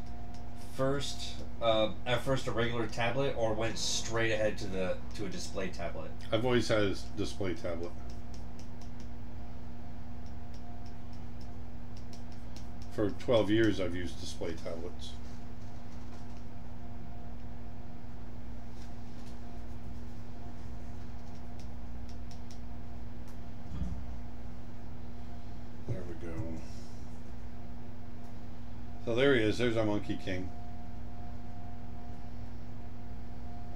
S2: first uh, at first a regular tablet or went straight ahead to the to a display tablet?
S1: I've always had a display tablet. For 12 years, I've used display tablets. There we go. So there he is. There's our Monkey King.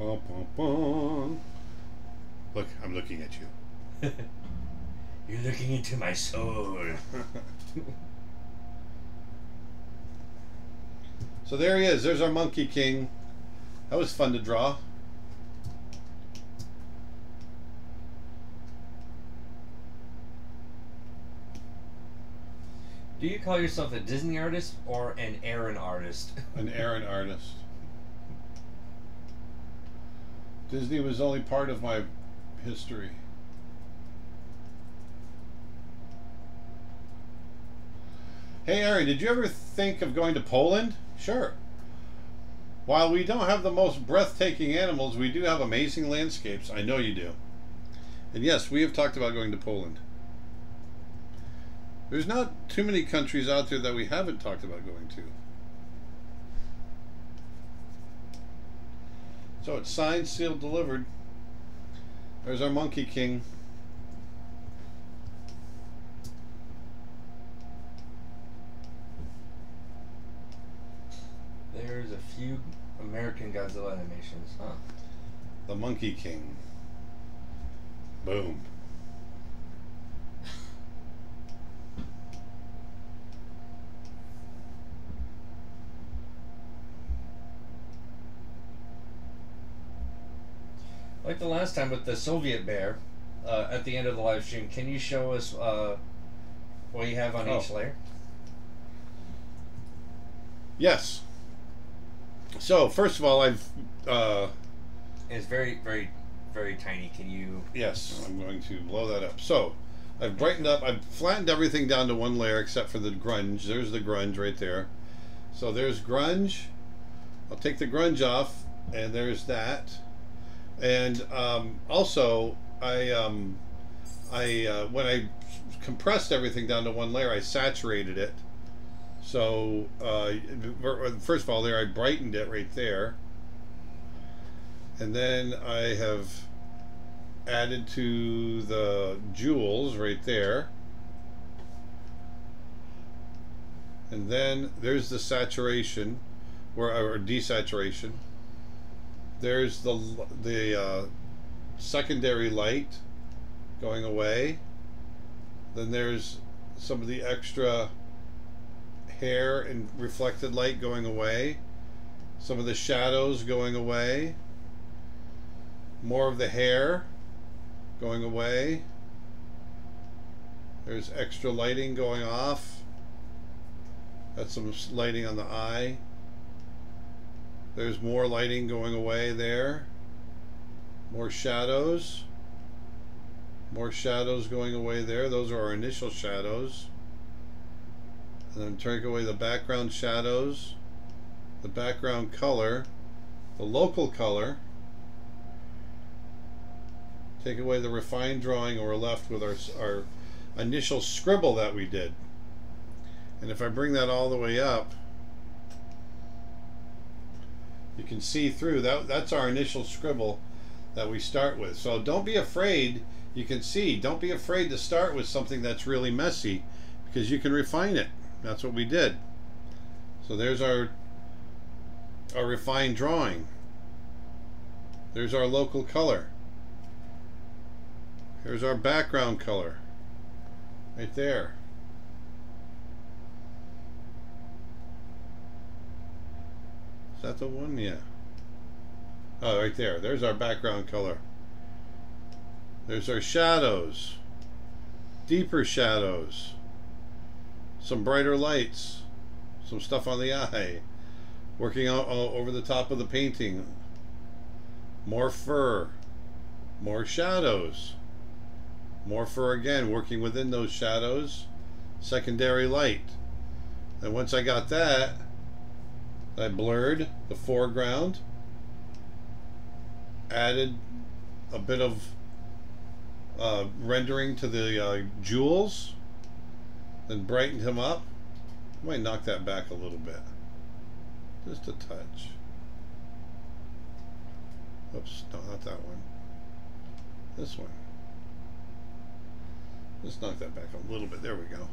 S1: Bum, bum, bum. Look, I'm looking at you.
S2: You're looking into my soul.
S1: so there he is. There's our Monkey King. That was fun to draw.
S2: Do you call yourself a Disney artist or an Aaron artist?
S1: An Aaron artist. Disney was only part of my history. Hey Aaron, did you ever think of going to Poland? Sure. While we don't have the most breathtaking animals, we do have amazing landscapes. I know you do. And yes, we have talked about going to Poland. There's not too many countries out there that we haven't talked about going to. So it's signed, sealed, delivered. There's our Monkey King.
S2: There's a few American Godzilla animations, huh?
S1: The Monkey King. Boom.
S2: Like the last time with the Soviet bear, uh, at the end of the live stream, can you show us uh, what you have on
S1: Oh.
S2: each layer?
S1: Yes. So first of all, I've uh,
S2: It's very, very, very tiny. Can you?
S1: yes, I'm going to blow that up. So I've brightened up. I've flattened everything down to one layer except for the grunge. There's the grunge right there. So there's grunge. I'll take the grunge off, and there's that. And um, also, I um, I uh, when I compressed everything down to one layer, I saturated it. So uh, first of all, there I brightened it right there, and then I have added to the jewels right there. And then there's the saturation, where or desaturation. There's the the uh, secondary light going away. Then there's some of the extra hair and reflected light going away. Some of the shadows going away. More of the hair going away. There's extra lighting going off. That's some lighting on the eye. There's more lighting going away there. More shadows. More shadows going away there. Those are our initial shadows. And then take away the background shadows, the background color, the local color. Take away the refined drawing, and we're left with our, our initial scribble that we did. And if I bring that all the way up, you can see through that. That's our initial scribble that we start with. So don't be afraid. You can see. Don't be afraid to start with something that's really messy, because you can refine it. That's what we did. So there's our our refined drawing. There's our local color. Here's our background color. Right there. Is that the one? Yeah. Oh, right there. There's our background color. There's our shadows. Deeper shadows. Some brighter lights. Some stuff on the eye. Working out over the top of the painting. More fur. More shadows. More fur again, working within those shadows. Secondary light. And once I got that, I blurred the foreground, added a bit of uh, rendering to the uh, jewels, then brightened him up. I might knock that back a little bit. Just a touch. Oops, no, not that one. This one. Let's knock that back a little bit. There we go.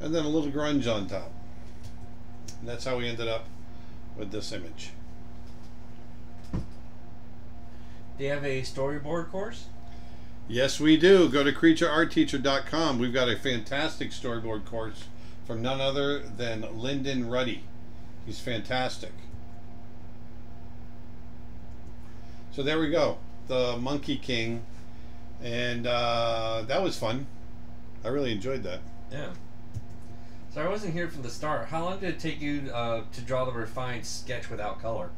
S1: And then a little grunge on top. And that's how we ended up with this image.
S2: Do you have a storyboard course?
S1: Yes, we do. Go to creatureartteacher.com. We've got a fantastic storyboard course from none other than Lyndon Ruddy. He's fantastic. So there we go. The Monkey King. And uh, that was fun. I really enjoyed that.
S2: Yeah. So I wasn't here from the start. How long did it take you uh, to draw the refined sketch without color?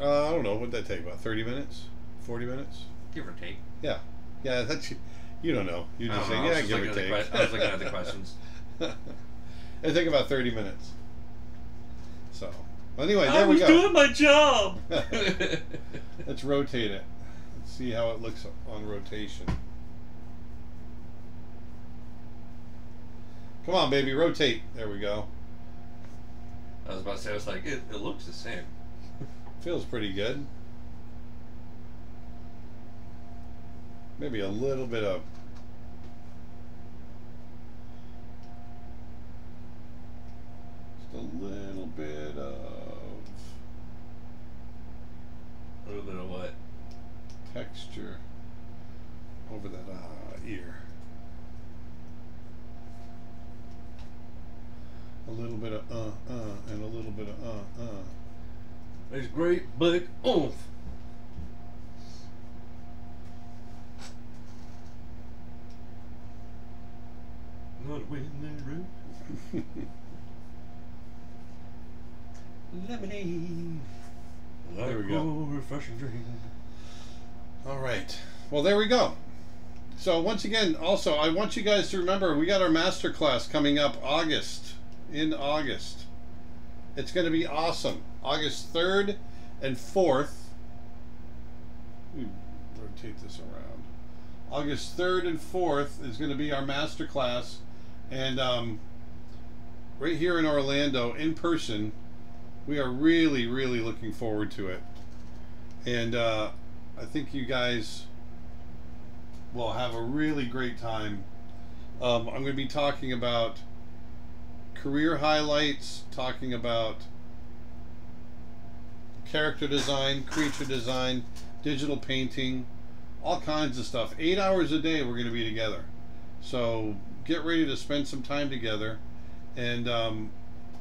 S1: Uh, I don't know. What did that take? About 30 minutes? 40 minutes?
S2: Give or take.
S1: Yeah. Yeah, that's. You don't know. You
S2: I
S1: just
S2: don't
S1: say,
S2: know,
S1: yeah, give or
S2: looking at
S1: take.
S2: que- I was looking at the questions.
S1: It'll take about 30 minutes. So, well, anyway, there we go.
S2: I was doing my job.
S1: Let's rotate it. Let's see how it looks on rotation. Come on, baby, rotate. There we go.
S2: I was about to say, I was like, it, it looks the same.
S1: Feels pretty good. Maybe a little bit of. Just a little bit of
S2: A little bit of what?
S1: texture over that uh, ear. A little bit of uh uh and a little bit of uh uh.
S2: There's great big oomph. Lemonade.
S1: There we go.
S2: Refreshing drink.
S1: All right. Well, there we go. So once again, also I want you guys to remember we got our master class coming up August in August. It's going to be awesome. August 3rd and 4th. Let me rotate this around. August 3rd and 4th is going to be our master class and um, right here in Orlando in person. We are really really looking forward to it. And uh, I think you guys will have a really great time. Um, I'm going to be talking about career highlights, talking about character design, creature design, digital painting, all kinds of stuff. Eight hours a day we're going to be together. So get ready to spend some time together and um,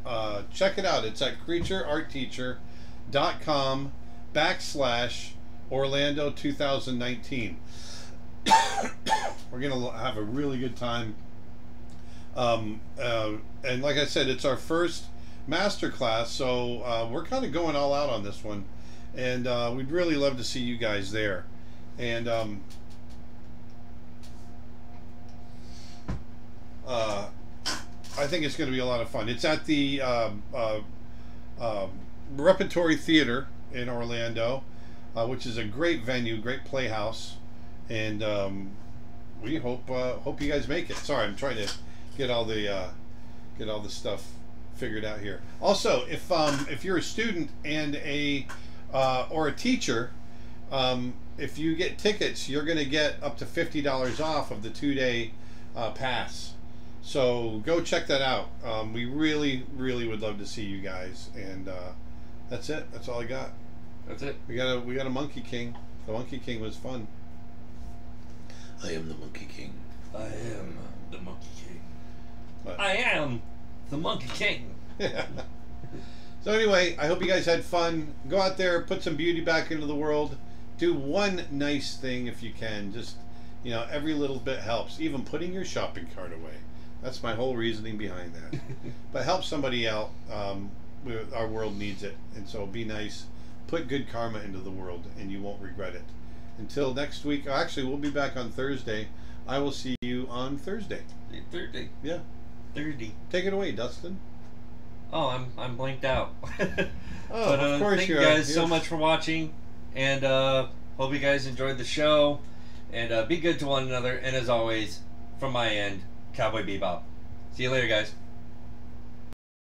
S1: uh, check it out. It's at creatureartteacher.com backslash Orlando 2019. We're going to have a really good time. Um, uh, and like I said, it's our first master class, so uh, we're kind of going all out on this one. And uh, we'd really love to see you guys there. And um, uh, I think it's going to be a lot of fun. It's at the um, uh, um, Repertory Theater in Orlando, uh, which is a great venue, great playhouse, and um, we hope uh, hope you guys make it. Sorry, I'm trying to get all the uh, get all the stuff figured out here. Also, if um, if you're a student and a uh, or a teacher, um, if you get tickets, you're going to get up to fifty dollars off of the two day uh, pass. So go check that out. Um, we really, really would love to see you guys, and uh, that's it. That's all I got.
S2: That's it.
S1: We got a we got a Monkey King. The Monkey King was fun.
S3: I am the Monkey King.
S2: I am the Monkey King.
S1: But-
S2: I am the Monkey King.
S1: so anyway, I hope you guys had fun. Go out there, put some beauty back into the world. Do one nice thing if you can. Just you know, every little bit helps. Even putting your shopping cart away. That's my whole reasoning behind that. but help somebody out. Um, our world needs it, and so be nice. Put good karma into the world, and you won't regret it. Until next week. Actually, we'll be back on Thursday. I will see you on Thursday.
S2: Thirty.
S1: Yeah.
S2: Thirty.
S1: Take it away, Dustin.
S2: Oh, I'm I'm blanked out.
S1: Oh,
S2: but
S1: of
S2: uh,
S1: course
S2: thank you guys so much for watching, and uh, hope you guys enjoyed the show. And uh, be good to one another. And as always, from my end, Cowboy Bebop. See you later, guys.